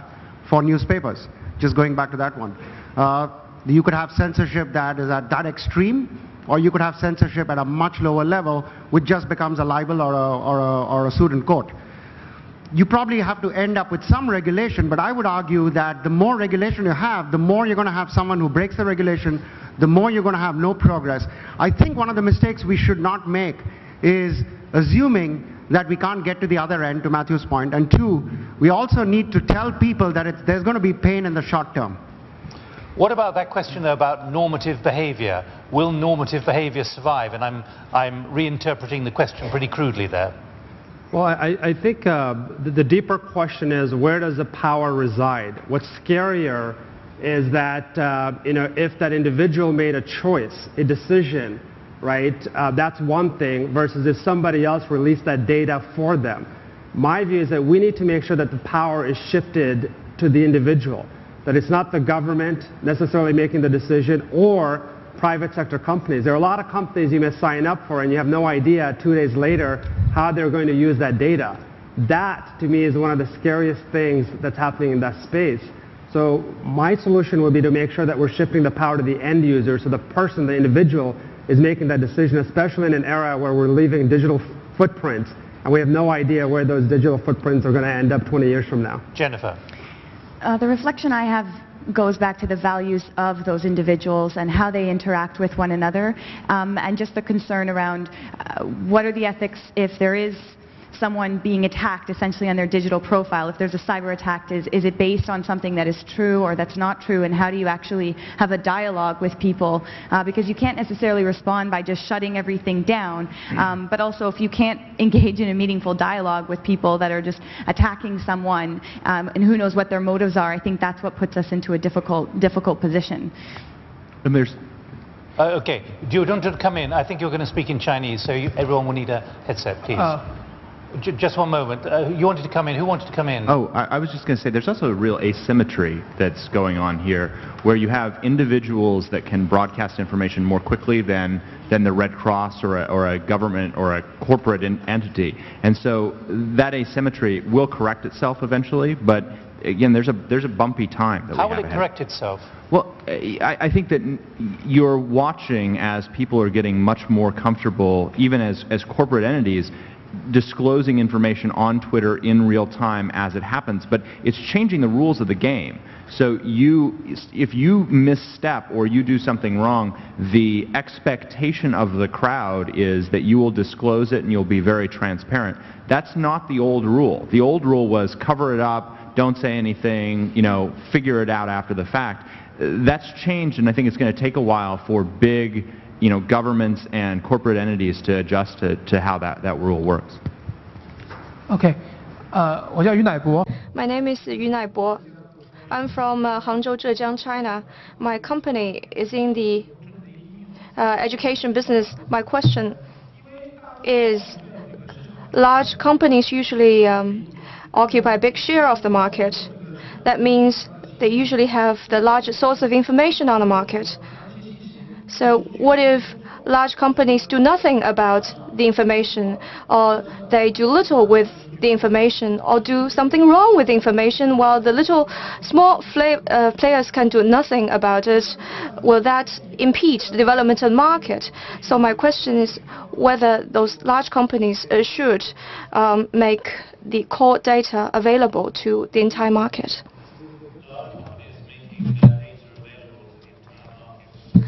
for newspapers. Just going back to that one. Uh, you could have censorship that is at that extreme, or you could have censorship at a much lower level, which just becomes a libel or a, or a, or a suit in court you probably have to end up with some regulation, but I would argue that the more regulation you have, the more you're going to have someone who breaks the regulation, the more you're going to have no progress. I think one of the mistakes we should not make is assuming that we can't get to the other end, to Matthew's point, and two, we also need to tell people that there's going to be pain in the short term. What about that question though, about normative behavior? Will normative behavior survive? And I'm, I'm reinterpreting the question pretty crudely there. Well, I, I think uh, the, the deeper question is where does the power reside? What's scarier is that uh, you know if that individual made a choice, a decision, right? Uh, that's one thing versus if somebody else released that data for them. My view is that we need to make sure that the power is shifted to the individual, that it's not the government necessarily making the decision or private sector companies. There are a lot of companies you may sign up for and you have no idea two days later how they're going to use that data. That, to me, is one of the scariest things that's happening in that space. So my solution would be to make sure that we're shifting the power to the end user so the person, the individual, is making that decision, especially in an era where we're leaving digital footprints and we have no idea where those digital footprints are going to end up 20 years from now. Jennifer. Uh, the reflection I have goes back to the values of those individuals and how they interact with one another, um, and just the concern around uh, what are the ethics if there is someone being attacked essentially on their digital profile. If there's a cyber attack, is, is it based on something that is true or that's not true? And how do you actually have a dialogue with people? Uh, because you can't necessarily respond by just shutting everything down. Um, but also, if you can't *laughs* engage in a meaningful dialogue with people that are just attacking someone, um, and who knows what their motives are, I think that's what puts us into a difficult, difficult position. And there's Uh, okay, do you want to come in? I think you're going to speak in Chinese, so you, everyone will need a headset, please. J- just one moment. Uh, you wanted to come in. Who wanted to come in? Oh, I, I was just going to say there's also a real asymmetry that's going on here, where you have individuals that can broadcast information more quickly than than the Red Cross or a, or a government or a corporate in, entity, and so that asymmetry will correct itself eventually. But again, there's a there's a bumpy time that How will it ahead. correct itself? Well, I, I think that you're watching as people are getting much more comfortable, even as, as corporate entities, disclosing information on Twitter in real time as it happens. But it's changing the rules of the game. So you, if you misstep or you do something wrong, the expectation of the crowd is that you will disclose it and you'll be very transparent. That's not the old rule. The old rule was cover it up, don't say anything, you know, figure it out after the fact. That's changed, and I think it's going to take a while for big, you know, governments and corporate entities to adjust to, to how that, that rule works. OK，呃，我叫于乃博， My name is Yu Naibo. I'm from uh, Hangzhou, Zhejiang, China. My company is in the uh, education business. My question is, large companies usually um, occupy a big share of the market. That means they usually have the largest source of information on the market. So what if large companies do nothing about the information, or they do little with the information, or do something wrong with the information, while the little small uh, players can do nothing about it? Will that impede the development of the market? So my question is whether those large companies uh, should um, make the core data available to the entire market.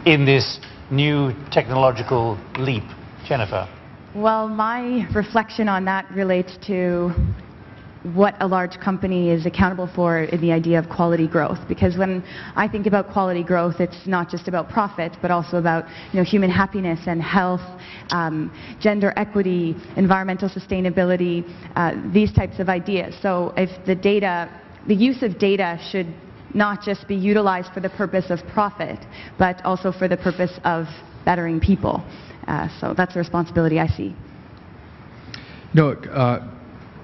In this new technological leap, Jennifer. Well, my reflection on that relates to what a large company is accountable for in the idea of quality growth. Because when I think about quality growth, it's not just about profit, but also about you know, human happiness and health, um, gender equity, environmental sustainability, uh, these types of ideas. So if the data, the use of data should not just be utilized for the purpose of profit, but also for the purpose of bettering people. Uh, so that's a responsibility I see. Look, uh,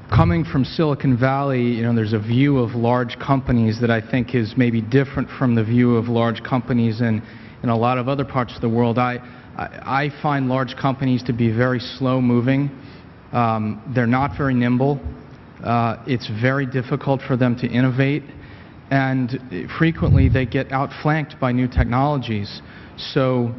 coming from Silicon Valley, you know, there's a view of large companies that I think is maybe different from the view of large companies in, in a lot of other parts of the world. I, I, I find large companies to be very slow moving. Um, they're not very nimble. Uh, it's very difficult for them to innovate. And frequently they get outflanked by new technologies. So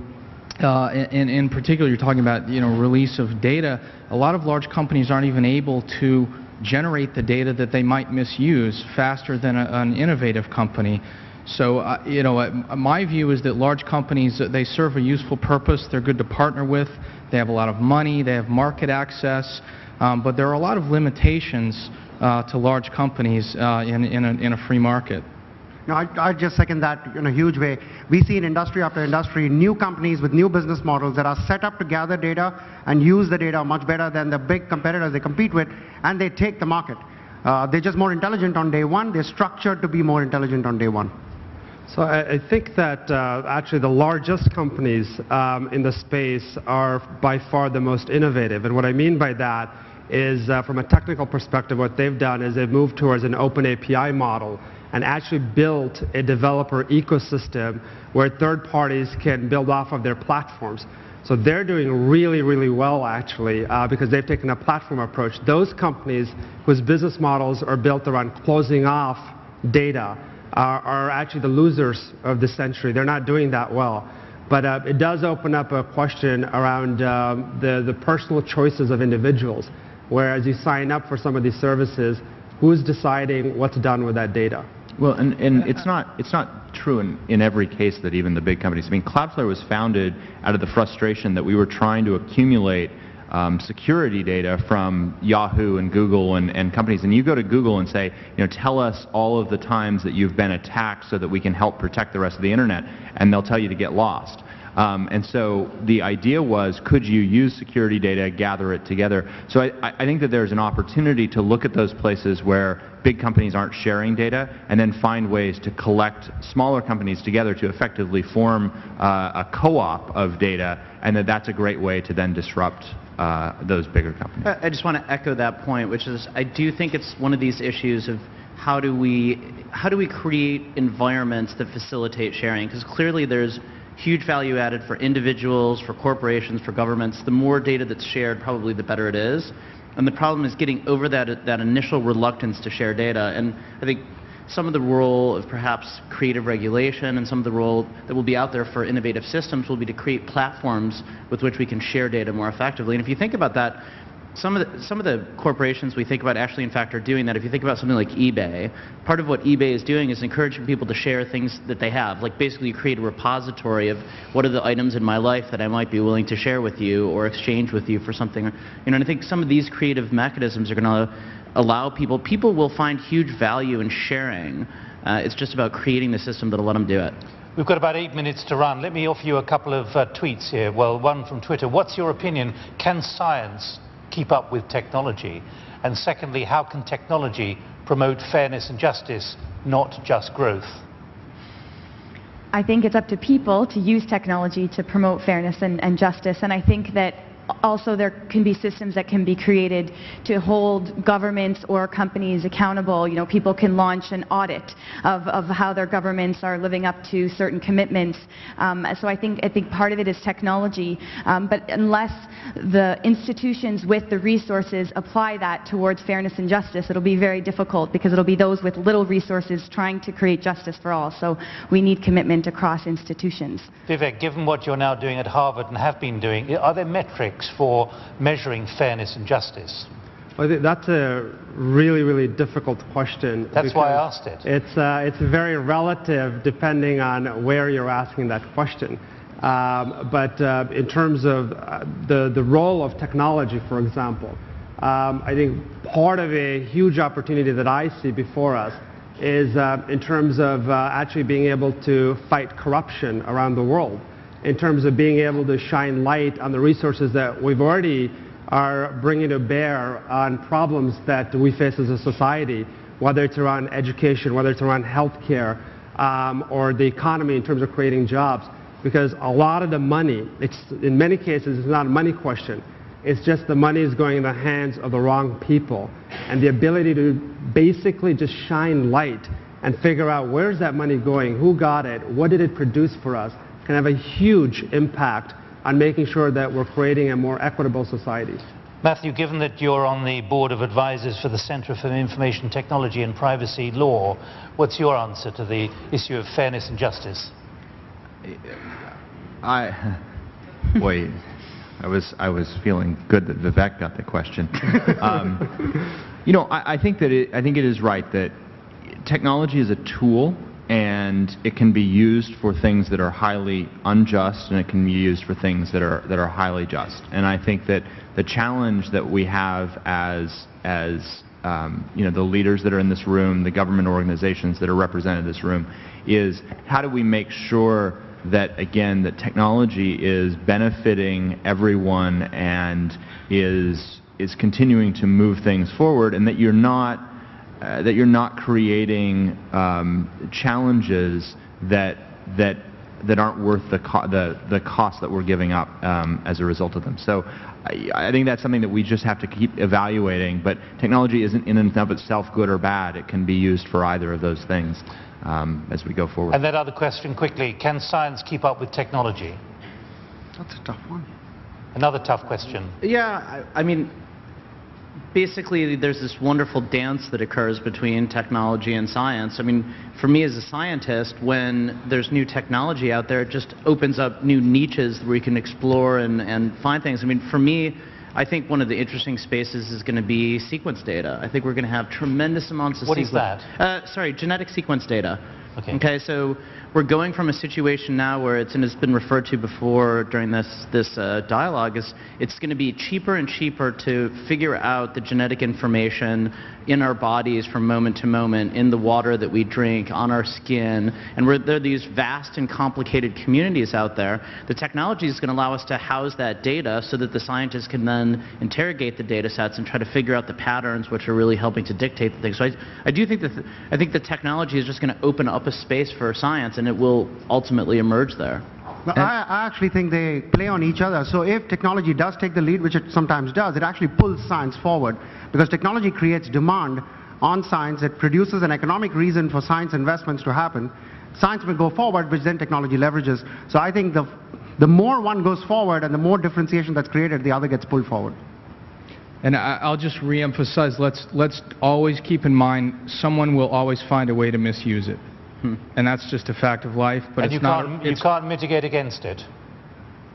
uh, in, in particular, you're talking about you know release of data. A lot of large companies aren't even able to generate the data that they might misuse faster than a, an innovative company. So uh, you know, uh, my view is that large companies uh, they serve a useful purpose. They're good to partner with. They have a lot of money. They have market access. Um, but there are a lot of limitations to large companies uh, in, in, a, in a free market. No, I, I just second that in a huge way. We see in industry after industry new companies with new business models that are set up to gather data and use the data much better than the big competitors they compete with, and they take the market. Uh, they're just more intelligent on day one. They're structured to be more intelligent on day one. So I, I think that uh, actually the largest companies um, in the space are by far the most innovative. And what I mean by that is uh, from a technical perspective, what they've done is they've moved towards an open API model and actually built a developer ecosystem where third parties can build off of their platforms. So they're doing really, really well actually uh, because they've taken a platform approach. Those companies whose business models are built around closing off data are, are actually the losers of the century. They're not doing that well. But uh, it does open up a question around um, the, the personal choices of individuals, where as you sign up for some of these services, who's deciding what's done with that data? Well, and, and it's not it's not true in, in every case that even the big companies. I mean, Cloudflare was founded out of the frustration that we were trying to accumulate um, security data from Yahoo and Google and, and, companies. And you go to Google and say, you know, tell us all of the times that you've been attacked so that we can help protect the rest of the internet, and they'll tell you to get lost. Um, and so the idea was, could you use security data, gather it together? So I, I, think that there's an opportunity to look at those places where big companies aren't sharing data and then find ways to collect smaller companies together to effectively form uh, a co-op of data, and that that's a great way to then disrupt uh, those bigger companies. I just want to echo that point, which is I do think it's one of these issues of how do we how do we create environments that facilitate sharing? Because clearly there's huge value added for individuals, for corporations, for governments. The more data that's shared, probably the better it is. And the problem is getting over that, that initial reluctance to share data. And I think some of the role of perhaps creative regulation and some of the role that will be out there for innovative systems will be to create platforms with which we can share data more effectively. And if you think about that, some of, the, some of the corporations we think about actually in fact are doing that. If you think about something like eBay, part of what eBay is doing is encouraging people to share things that they have. Like basically you create a repository of what are the items in my life that I might be willing to share with you or exchange with you for something. You know, and I think some of these creative mechanisms are going to allow people, people will find huge value in sharing. Uh, it's just about creating the system that'll let them do it. We've got about eight minutes to run. Let me offer you a couple of uh, tweets here. Well, one from Twitter. What's your opinion? Can science keep up with technology? And secondly, how can technology promote fairness and justice, not just growth? I think it's up to people to use technology to promote fairness and, and justice. And I think that also there can be systems that can be created to hold governments or companies accountable. You know, people can launch an audit of, of how their governments are living up to certain commitments. Um, so I think, I think part of it is technology. Um, but unless the institutions with the resources apply that towards fairness and justice, it'll be very difficult because it'll be those with little resources trying to create justice for all. So we need commitment across institutions. Vivek, given what you're now doing at Harvard and have been doing, are there metrics metrics for measuring fairness and justice? Well, that's a really, really difficult question. That's why I asked it. It's, uh, it's very relative depending on where you're asking that question. Um, but uh, in terms of uh, the, the role of technology, for example, um, I think part of a huge opportunity that I see before us is uh, in terms of uh, actually being able to fight corruption around the world in terms of being able to shine light on the resources that we've already are bringing to bear on problems that we face as a society, whether it's around education, whether it's around healthcare, um, or the economy in terms of creating jobs. Because a lot of the money, it's, in many cases, it's not a money question. It's just the money is going in the hands of the wrong people. And the ability to basically just shine light and figure out where's that money going, who got it, what did it produce for us, can have a huge impact on making sure that we're creating a more equitable society. Matthew, given that you're on the board of advisors for the Center for Information Technology and Privacy Law, what's your answer to the issue of fairness and justice? I, wait, I was, I was feeling good that Vivek got the question. um, you know, I, I, think that it, I think it is right that technology is a tool and it can be used for things that are highly unjust and it can be used for things that are that are highly just. And I think that the challenge that we have as as um, you know the leaders that are in this room the government organizations that are represented in this room is how do we make sure that again that technology is benefiting everyone and is is continuing to move things forward and that you're not uh, that you're not creating um, challenges that that that aren't worth the, co the, the cost that we're giving up um, as a result of them. So I, I, think that's something that we just have to keep evaluating, but technology isn't in and of itself good or bad. It can be used for either of those things um, as we go forward. And that other question quickly, can science keep up with technology? That's a tough one. Another tough question. Yeah, I, I mean, basically there's this wonderful dance that occurs between technology and science. I mean, for me as a scientist, when there's new technology out there, it just opens up new niches where you can explore and, and find things. I mean, for me, I think one of the interesting spaces is going to be sequence data. I think we're going to have tremendous amounts of What sequence. is that? Uh, sorry, genetic sequence data. Okay. Okay, so we're going from a situation now where it's, and it's been referred to before during this, this uh, dialogue, is it's going to be cheaper and cheaper to figure out the genetic information in our bodies from moment to moment, in the water that we drink, on our skin. And we're, there are these vast and complicated communities out there. The technology is going to allow us to house that data so that the scientists can then interrogate the data sets and try to figure out the patterns which are really helping to dictate the things. So I, I do think that th I think the technology is just going to open up a space for science and it will ultimately emerge there. But I, I actually think they play on each other. So if technology does take the lead, which it sometimes does, it actually pulls science forward because technology creates demand on science. It produces an economic reason for science investments to happen. Science will go forward, which then technology leverages. So I think the, the more one goes forward and the more differentiation that's created, the other gets pulled forward. And I, I'll just reemphasize, let's, let's always keep in mind, someone will always find a way to misuse it. Mm-hmm. And that's just a fact of life, but and it's you not... can't, you can't mitigate against it.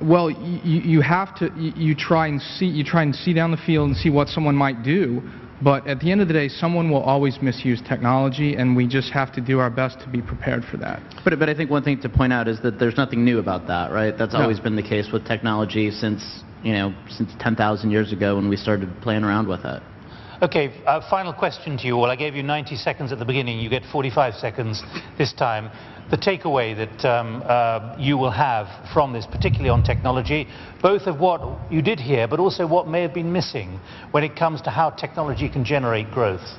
Well, you, you have to, you, you try and see, you try and see down the field and see what someone might do, but at the end of the day, someone will always misuse technology, and we just have to do our best to be prepared for that. But, but I think one thing to point out is that there's nothing new about that, right? That's No. always been the case with technology since, you know, since 10,000 years ago when we started playing around with it. Okay, uh, final question to you all. I gave you 90 seconds at the beginning. You get 45 seconds this time. The takeaway that um, uh, you will have from this, particularly on technology, both of what you did here, but also what may have been missing when it comes to how technology can generate growth.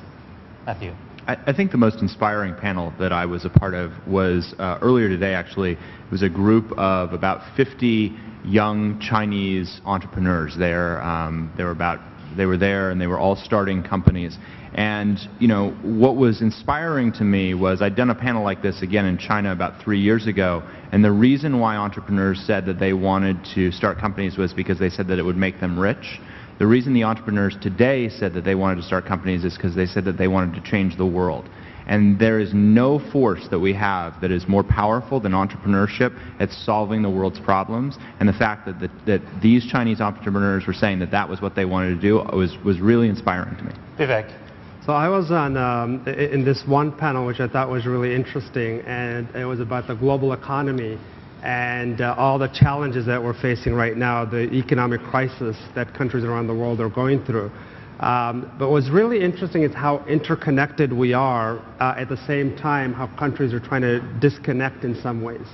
Matthew. I, I think the most inspiring panel that I was a part of was uh, earlier today, actually. It was a group of about 50 young Chinese entrepreneurs there. Um, there were about they were there and they were all starting companies. And you know what was inspiring to me was I'd done a panel like this again in China about three years ago, and the reason why entrepreneurs said that they wanted to start companies was because they said that it would make them rich. The reason the entrepreneurs today said that they wanted to start companies is because they said that they wanted to change the world. And there is no force that we have that is more powerful than entrepreneurship at solving the world's problems. And the fact that, that, that these Chinese entrepreneurs were saying that that was what they wanted to do was, was really inspiring to me. Vivek. So I was on um, in this one panel, which I thought was really interesting, and it was about the global economy and uh, all the challenges that we're facing right now, the economic crisis that countries around the world are going through. Um, but what's really interesting is how interconnected we are uh, at the same time, how countries are trying to disconnect in some ways.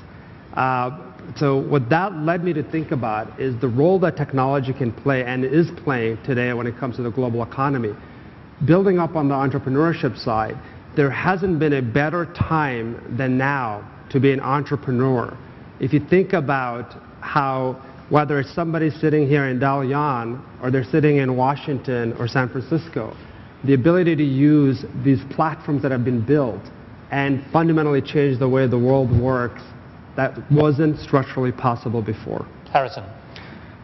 Uh, so what that led me to think about is the role that technology can play and is playing today when it comes to the global economy building up on the entrepreneurship side, there hasn't been a better time than now to be an entrepreneur. If you think about how, whether it's somebody sitting here in Dalian or they're sitting in Washington or San Francisco, the ability to use these platforms that have been built and fundamentally change the way the world works, that wasn't structurally possible before. Harrison.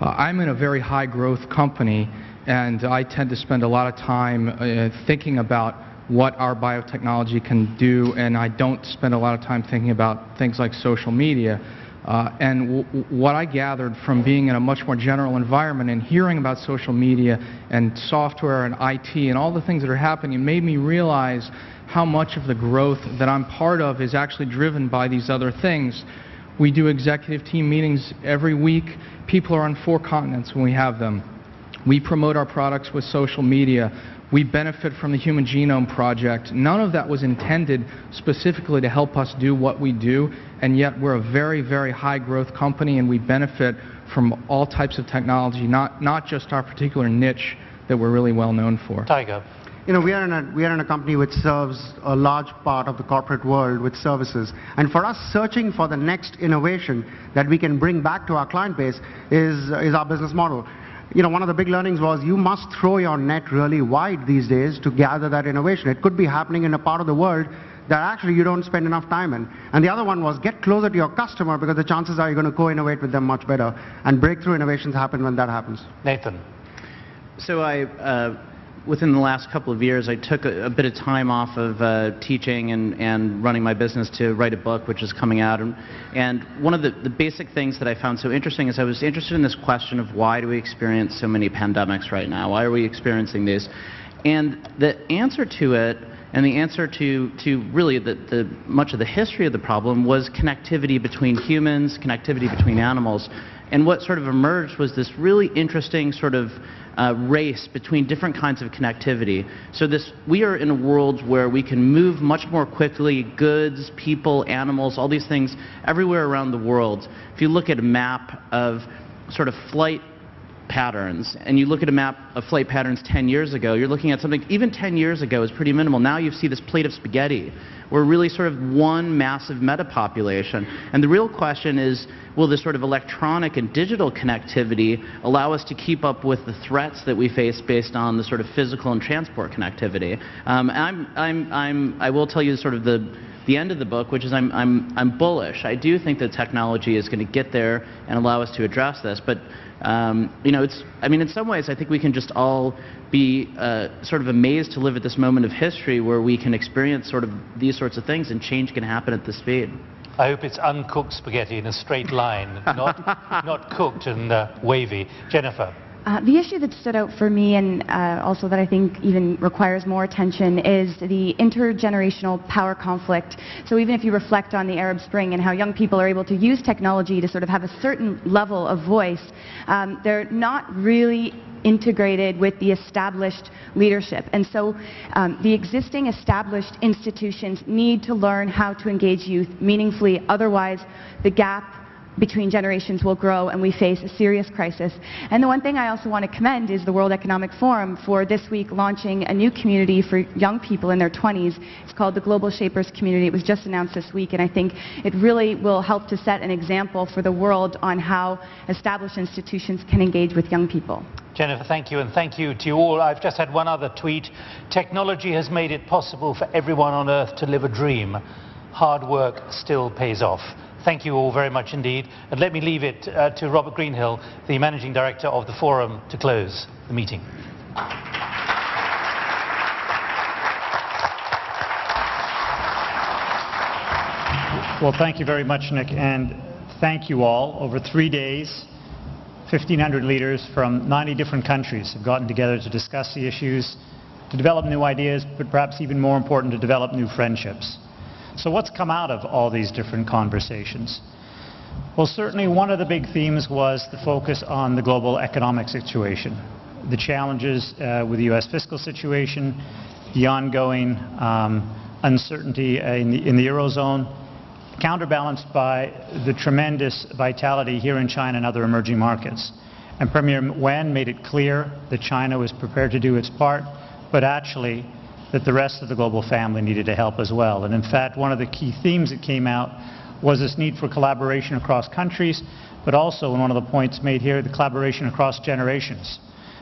Uh, I'm in a very high growth company, and I tend to spend a lot of time uh, thinking about what our biotechnology can do, and I don't spend a lot of time thinking about things like social media. Uh, and what I gathered from being in a much more general environment and hearing about social media and software and IT and all the things that are happening made me realize how much of the growth that I'm part of is actually driven by these other things. We do executive team meetings every week. People are on four continents when we have them. We promote our products with social media. We benefit from the Human Genome Project. None of that was intended specifically to help us do what we do, and yet we're a very, very high growth company and we benefit from all types of technology, not, not just our particular niche that we're really well known for. Tiger. You know, we are, in a, we are in a company which serves a large part of the corporate world with services. And for us, searching for the next innovation that we can bring back to our client base is, is our business model. You know, one of the big learnings was you must throw your net really wide these days to gather that innovation. It could be happening in a part of the world that actually you don't spend enough time in. And the other one was get closer to your customer because the chances are you're going to co-innovate with them much better. And breakthrough innovations happen when that happens. Nathan. So I, uh, within the last couple of years, I took a, a bit of time off of uh, teaching and, and running my business to write a book, which is coming out. And, and one of the, the basic things that I found so interesting is I was interested in this question of why do we experience so many pandemics right now? Why are we experiencing these? And the answer to it And the answer to, to really the, the, much of the history of the problem was connectivity between humans, connectivity between animals. And what sort of emerged was this really interesting sort of uh, race between different kinds of connectivity. So this, we are in a world where we can move much more quickly, goods, people, animals, all these things, everywhere around the world. If you look at a map of sort of flight patterns and you look at a map of flight patterns 10 years ago, you're looking at something even 10 years ago is pretty minimal. Now you see this plate of spaghetti. We're really sort of one massive metapopulation. And the real question is, will this sort of electronic and digital connectivity allow us to keep up with the threats that we face based on the sort of physical and transport connectivity? Um, I'm, I'm, I'm, I will tell you sort of the the end of the book, which is I'm, I'm, I'm bullish. I do think that technology is going to get there and allow us to address this. But um, you know, it's, I mean, in some ways, I think we can just all be uh, sort of amazed to live at this moment of history where we can experience sort of these sorts of things and change can happen at this speed. I hope it's uncooked spaghetti in a straight line, not, not cooked and uh, wavy. Jennifer. Uh, the issue that stood out for me and uh, also that I think even requires more attention is the intergenerational power conflict. So even if you reflect on the Arab Spring and how young people are able to use technology to sort of have a certain level of voice, um, they're not really integrated with the established leadership. And so um, the existing established institutions need to learn how to engage youth meaningfully. Otherwise, the gap between generations will grow and we face a serious crisis. And the one thing I also want to commend is the World Economic Forum for this week launching a new community for young people in their 20s. It's called the Global Shapers Community. It was just announced this week and I think it really will help to set an example for the world on how established institutions can engage with young people. Jennifer, thank you, and thank you to you all. I've just had one other tweet. Technology has made it possible for everyone on Earth to live a dream. Hard work still pays off. Thank you all very much indeed. And let me leave it uh, to Robert Greenhill, the Managing Director of the Forum, to close the meeting. Well, thank you very much, Nik, and thank you all. Over three days, 1,500 leaders from 90 different countries have gotten together to discuss the issues, to develop new ideas, but perhaps even more important, to develop new friendships. So what's come out of all these different conversations? Well, certainly one of the big themes was the focus on the global economic situation, the challenges uh, with the U.S. fiscal situation, the ongoing um, uncertainty in the, in the Eurozone, counterbalanced by the tremendous vitality here in China and other emerging markets. And Premier Wen made it clear that China was prepared to do its part, but actually that the rest of the global family needed to help as well. And in fact, one of the key themes that came out was this need for collaboration across countries, but also, and one of the points made here, the collaboration across generations.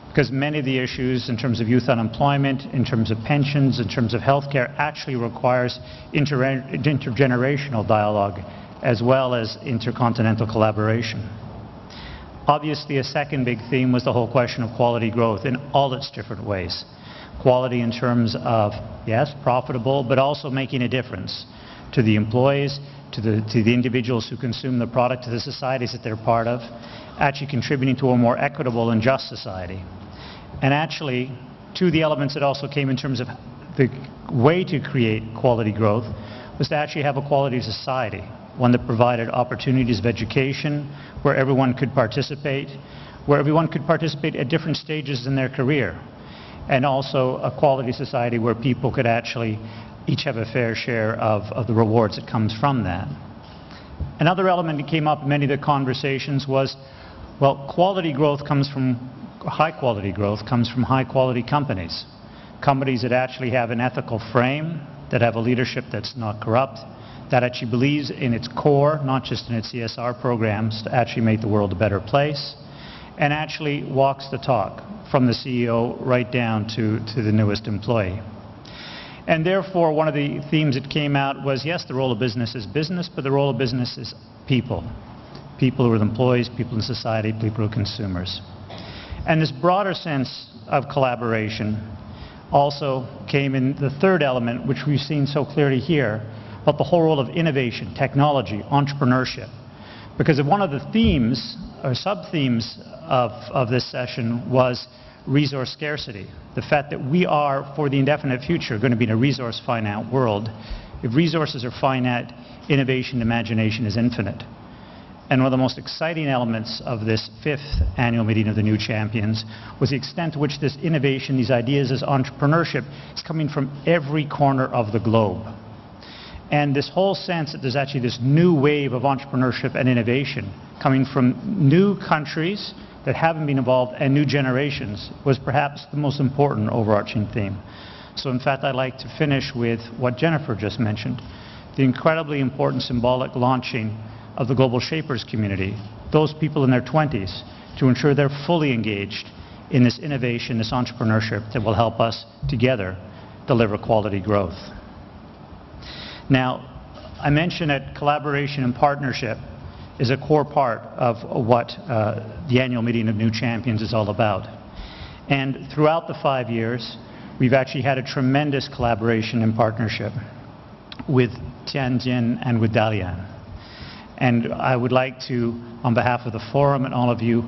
Because many of the issues in terms of youth unemployment, in terms of pensions, in terms of healthcare, actually requires inter intergenerational dialogue as well as intercontinental collaboration. Obviously, a second big theme was the whole question of quality growth in all its different ways quality in terms of, yes, profitable, but also making a difference to the employees, to the, to the individuals who consume the product, to the societies that they're part of, actually contributing to a more equitable and just society. And actually, two of the elements that also came in terms of the way to create quality growth was to actually have a quality society, one that provided opportunities of education, where everyone could participate, where everyone could participate at different stages in their career, and also a quality society where people could actually each have a fair share of, of the rewards that comes from that. Another element that came up in many of the conversations was, well, quality growth comes from, high quality growth comes from high quality companies. Companies that actually have an ethical frame, that have a leadership that's not corrupt, that actually believes in its core, not just in its CSR programs, to actually make the world a better place, and actually walks the talk from the CEO right down to, to the newest employee. And therefore, one of the themes that came out was, yes, the role of business is business, but the role of business is people. People who are employees, people in society, people who are consumers. And this broader sense of collaboration also came in the third element, which we've seen so clearly here, about the whole role of innovation, technology, entrepreneurship. Because one of the themes or sub-themes of, of this session was resource scarcity, the fact that we are, for the indefinite future, going to be in a resource finite world. If resources are finite, innovation, imagination is infinite. And one of the most exciting elements of this fifth annual meeting of the new champions was the extent to which this innovation, these ideas, this entrepreneurship is coming from every corner of the globe. And this whole sense that there's actually this new wave of entrepreneurship and innovation coming from new countries that haven't been involved and new generations was perhaps the most important overarching theme. So in fact, I'd like to finish with what Jennifer just mentioned, the incredibly important symbolic launching of the Global Shapers community, those people in their 20s, to ensure they're fully engaged in this innovation, this entrepreneurship that will help us together deliver quality growth. Now, I mentioned that collaboration and partnership is a core part of what uh, the annual meeting of New Champions is all about. And throughout the five years, we've actually had a tremendous collaboration and partnership with Tianjin and with Dalian. And I would like to, on behalf of the forum and all of you,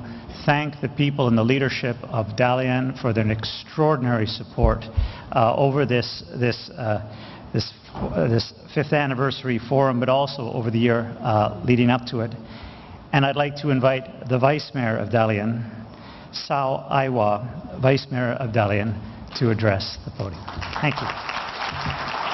thank the people and the leadership of Dalian for their extraordinary support uh, over this, this, uh, this, uh, this fifth anniversary forum, but also over the year uh, leading up to it. And I'd like to invite the Vice Mayor of Dalian, Cao Aihua, Vice Mayor of Dalian, to address the podium. Thank you.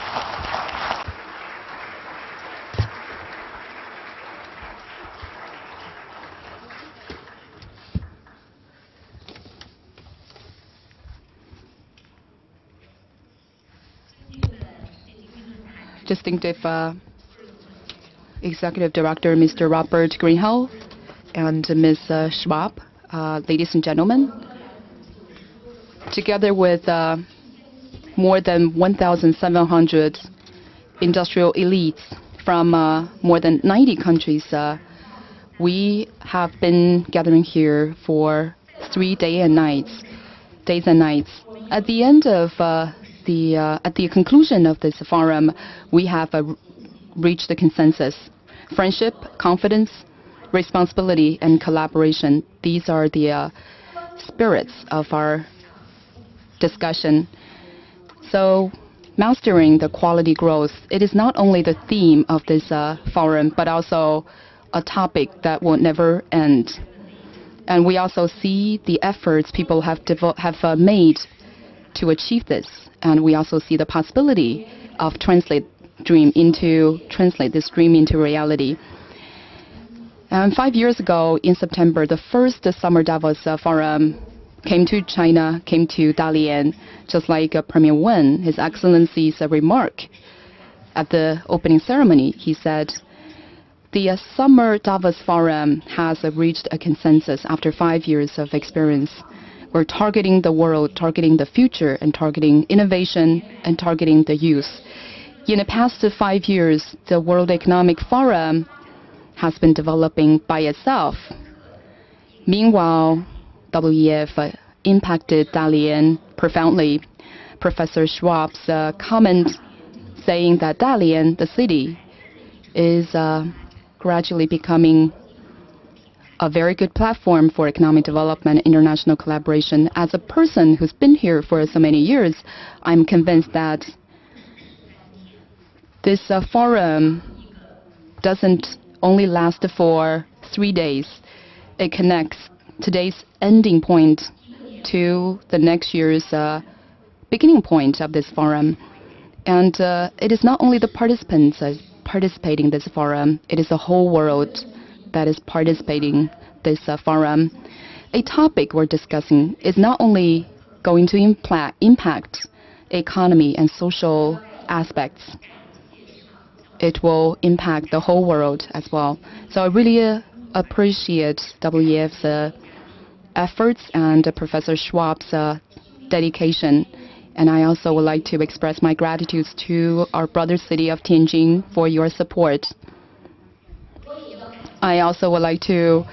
Distinctive uh, Executive Director, Mr. Robert Greenhill, and Ms. Uh, Schwab, uh, ladies and gentlemen. Together with uh, more than 1,700 industrial elites from uh, more than 90 countries, uh, we have been gathering here for three day and nights, days and nights. At the end of the uh, at the conclusion of this forum, we have uh, reached a consensus. Friendship, confidence, responsibility, and collaboration. These are the uh, spirits of our discussion. So, mastering the quality growth, it is not only the theme of this uh, forum, but also a topic that will never end. And we also see the efforts people have, have uh, made to achieve this and we also see the possibility of translate dream into translate this dream into reality. Five years ago, in September, the first Summer Davos uh, Forum came to China, came to Dalian, just like uh, Premier Wen, His Excellency's uh, remark at the opening ceremony. He said, the uh, Summer Davos Forum has uh, reached a consensus after five years of experience we're targeting the world, targeting the future, and targeting innovation and targeting the youth. In the past five years, the World Economic Forum has been developing by itself. Meanwhile, WEF impacted Dalian profoundly. Professor Schwab's uh, comment saying that Dalian, the city, is uh, gradually becoming a very good platform for economic development and international collaboration. As a person who's been here for so many years, I'm convinced that this uh, forum doesn't only last for three days. It connects today's ending point to the next year's uh, beginning point of this forum. And uh, it is not only the participants uh, participating in this forum, it is the whole world that is participating this uh, forum, a topic we're discussing is not only going to impact economy and social aspects, it will impact the whole world as well. So I really uh, appreciate WEF's uh, efforts and Professor Schwab's uh, dedication. And I also would like to express my gratitude to our brother city of Tianjin for your support. I also would like to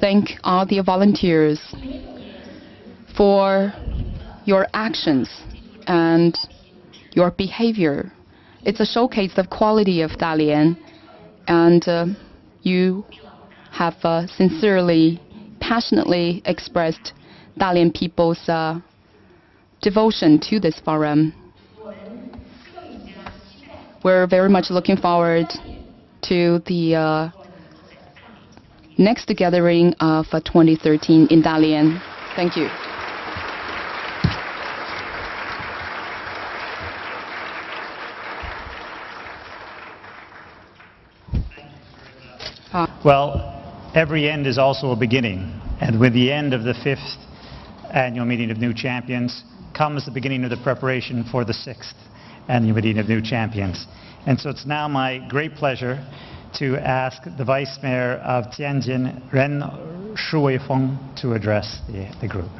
thank all the volunteers for your actions and your behavior. It's a showcase of quality of Dalian, and uh, you have uh, sincerely, passionately expressed Dalian people's uh, devotion to this forum. We're very much looking forward to the uh, next gathering of uh, 2013 in Dalian. Thank you. Well, every end is also a beginning. And with the end of the fifth annual meeting of new champions comes the beginning of the preparation for the sixth annual meeting of new champions. And so it's now my great pleasure to ask the Vice Mayor of Tianjin, Ren Xuefeng, to address the, the group.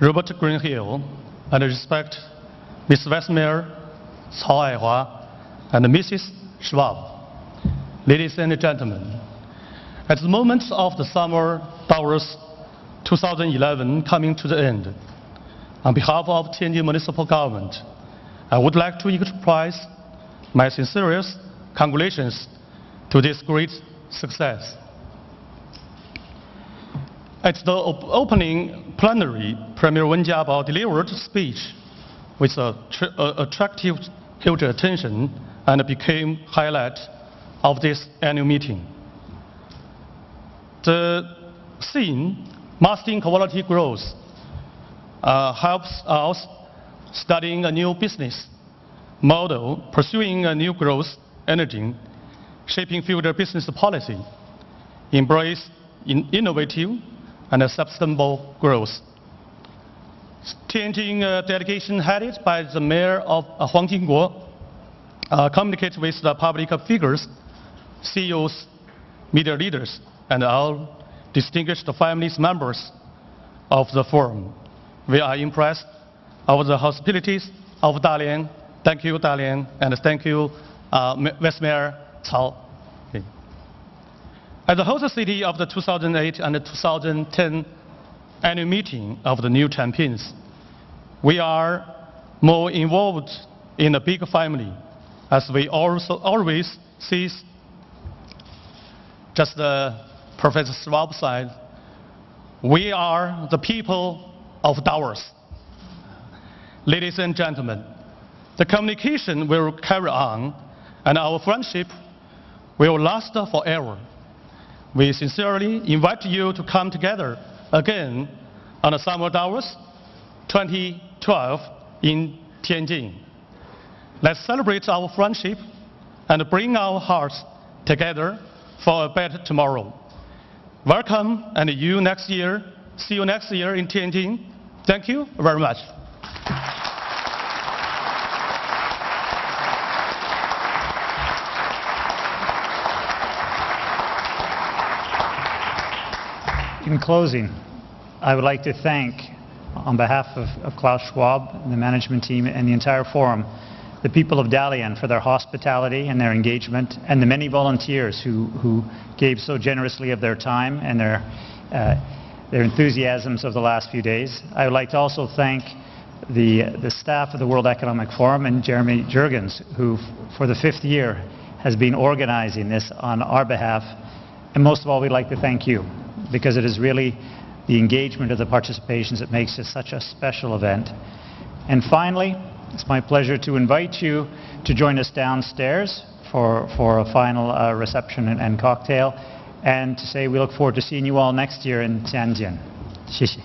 Robert Greenhill, and respect Ms. Vice Mayor Cao Aihua and Mrs. Schwab. Ladies and gentlemen, at the moment of the Summer Davos 2011 coming to the end, on behalf of Tianjin Municipal Government, I would like to express my sincerest congratulations to this great success. At the op opening plenary, Premier Wen Jiabao delivered a speech with a uh, attractive huge attention and became highlight of this annual meeting. The theme, mastering quality growth, uh, helps us studying a new business model, pursuing a new growth energy, shaping future business policy, embrace in innovative and sustainable growth. Tianjin uh, delegation headed by the mayor of uh, Huang Xingguo uh, communicate with the public figures, CEOs, media leaders, and all distinguished families members of the forum. We are impressed of the hospitalities of Dalian. Thank you, Dalian, and thank you, uh, Vice Mayor Cao. As the host city of the 2008 and the 2010 annual meeting of the new champions, we are more involved in the big family, as we also always see just the Professor Schwab said, We are the people of Davos. Ladies and gentlemen, the communication will carry on, and our friendship will last forever. We sincerely invite you to come together again on the Summer Davos 2012 in Tianjin. Let's celebrate our friendship and bring our hearts together for a better tomorrow. Welcome and you next year. See you next year in Tianjin. Thank you very much. In closing, I would like to thank, on behalf of, of Klaus Schwab, the management team, and the entire forum, the people of Dalian for their hospitality and their engagement, and the many volunteers who, who gave so generously of their time and their, uh, their enthusiasms of the last few days. I would like to also thank the, the staff of the World Economic Forum and Jeremy Jurgens, who for the fifth year has been organizing this on our behalf. And most of all, we'd like to thank you because it is really the engagement of the participations that makes it such a special event. And finally, it's my pleasure to invite you to join us downstairs for, for a final uh, reception and, and cocktail, and to say we look forward to seeing you all next year in Tianjin. 谢谢。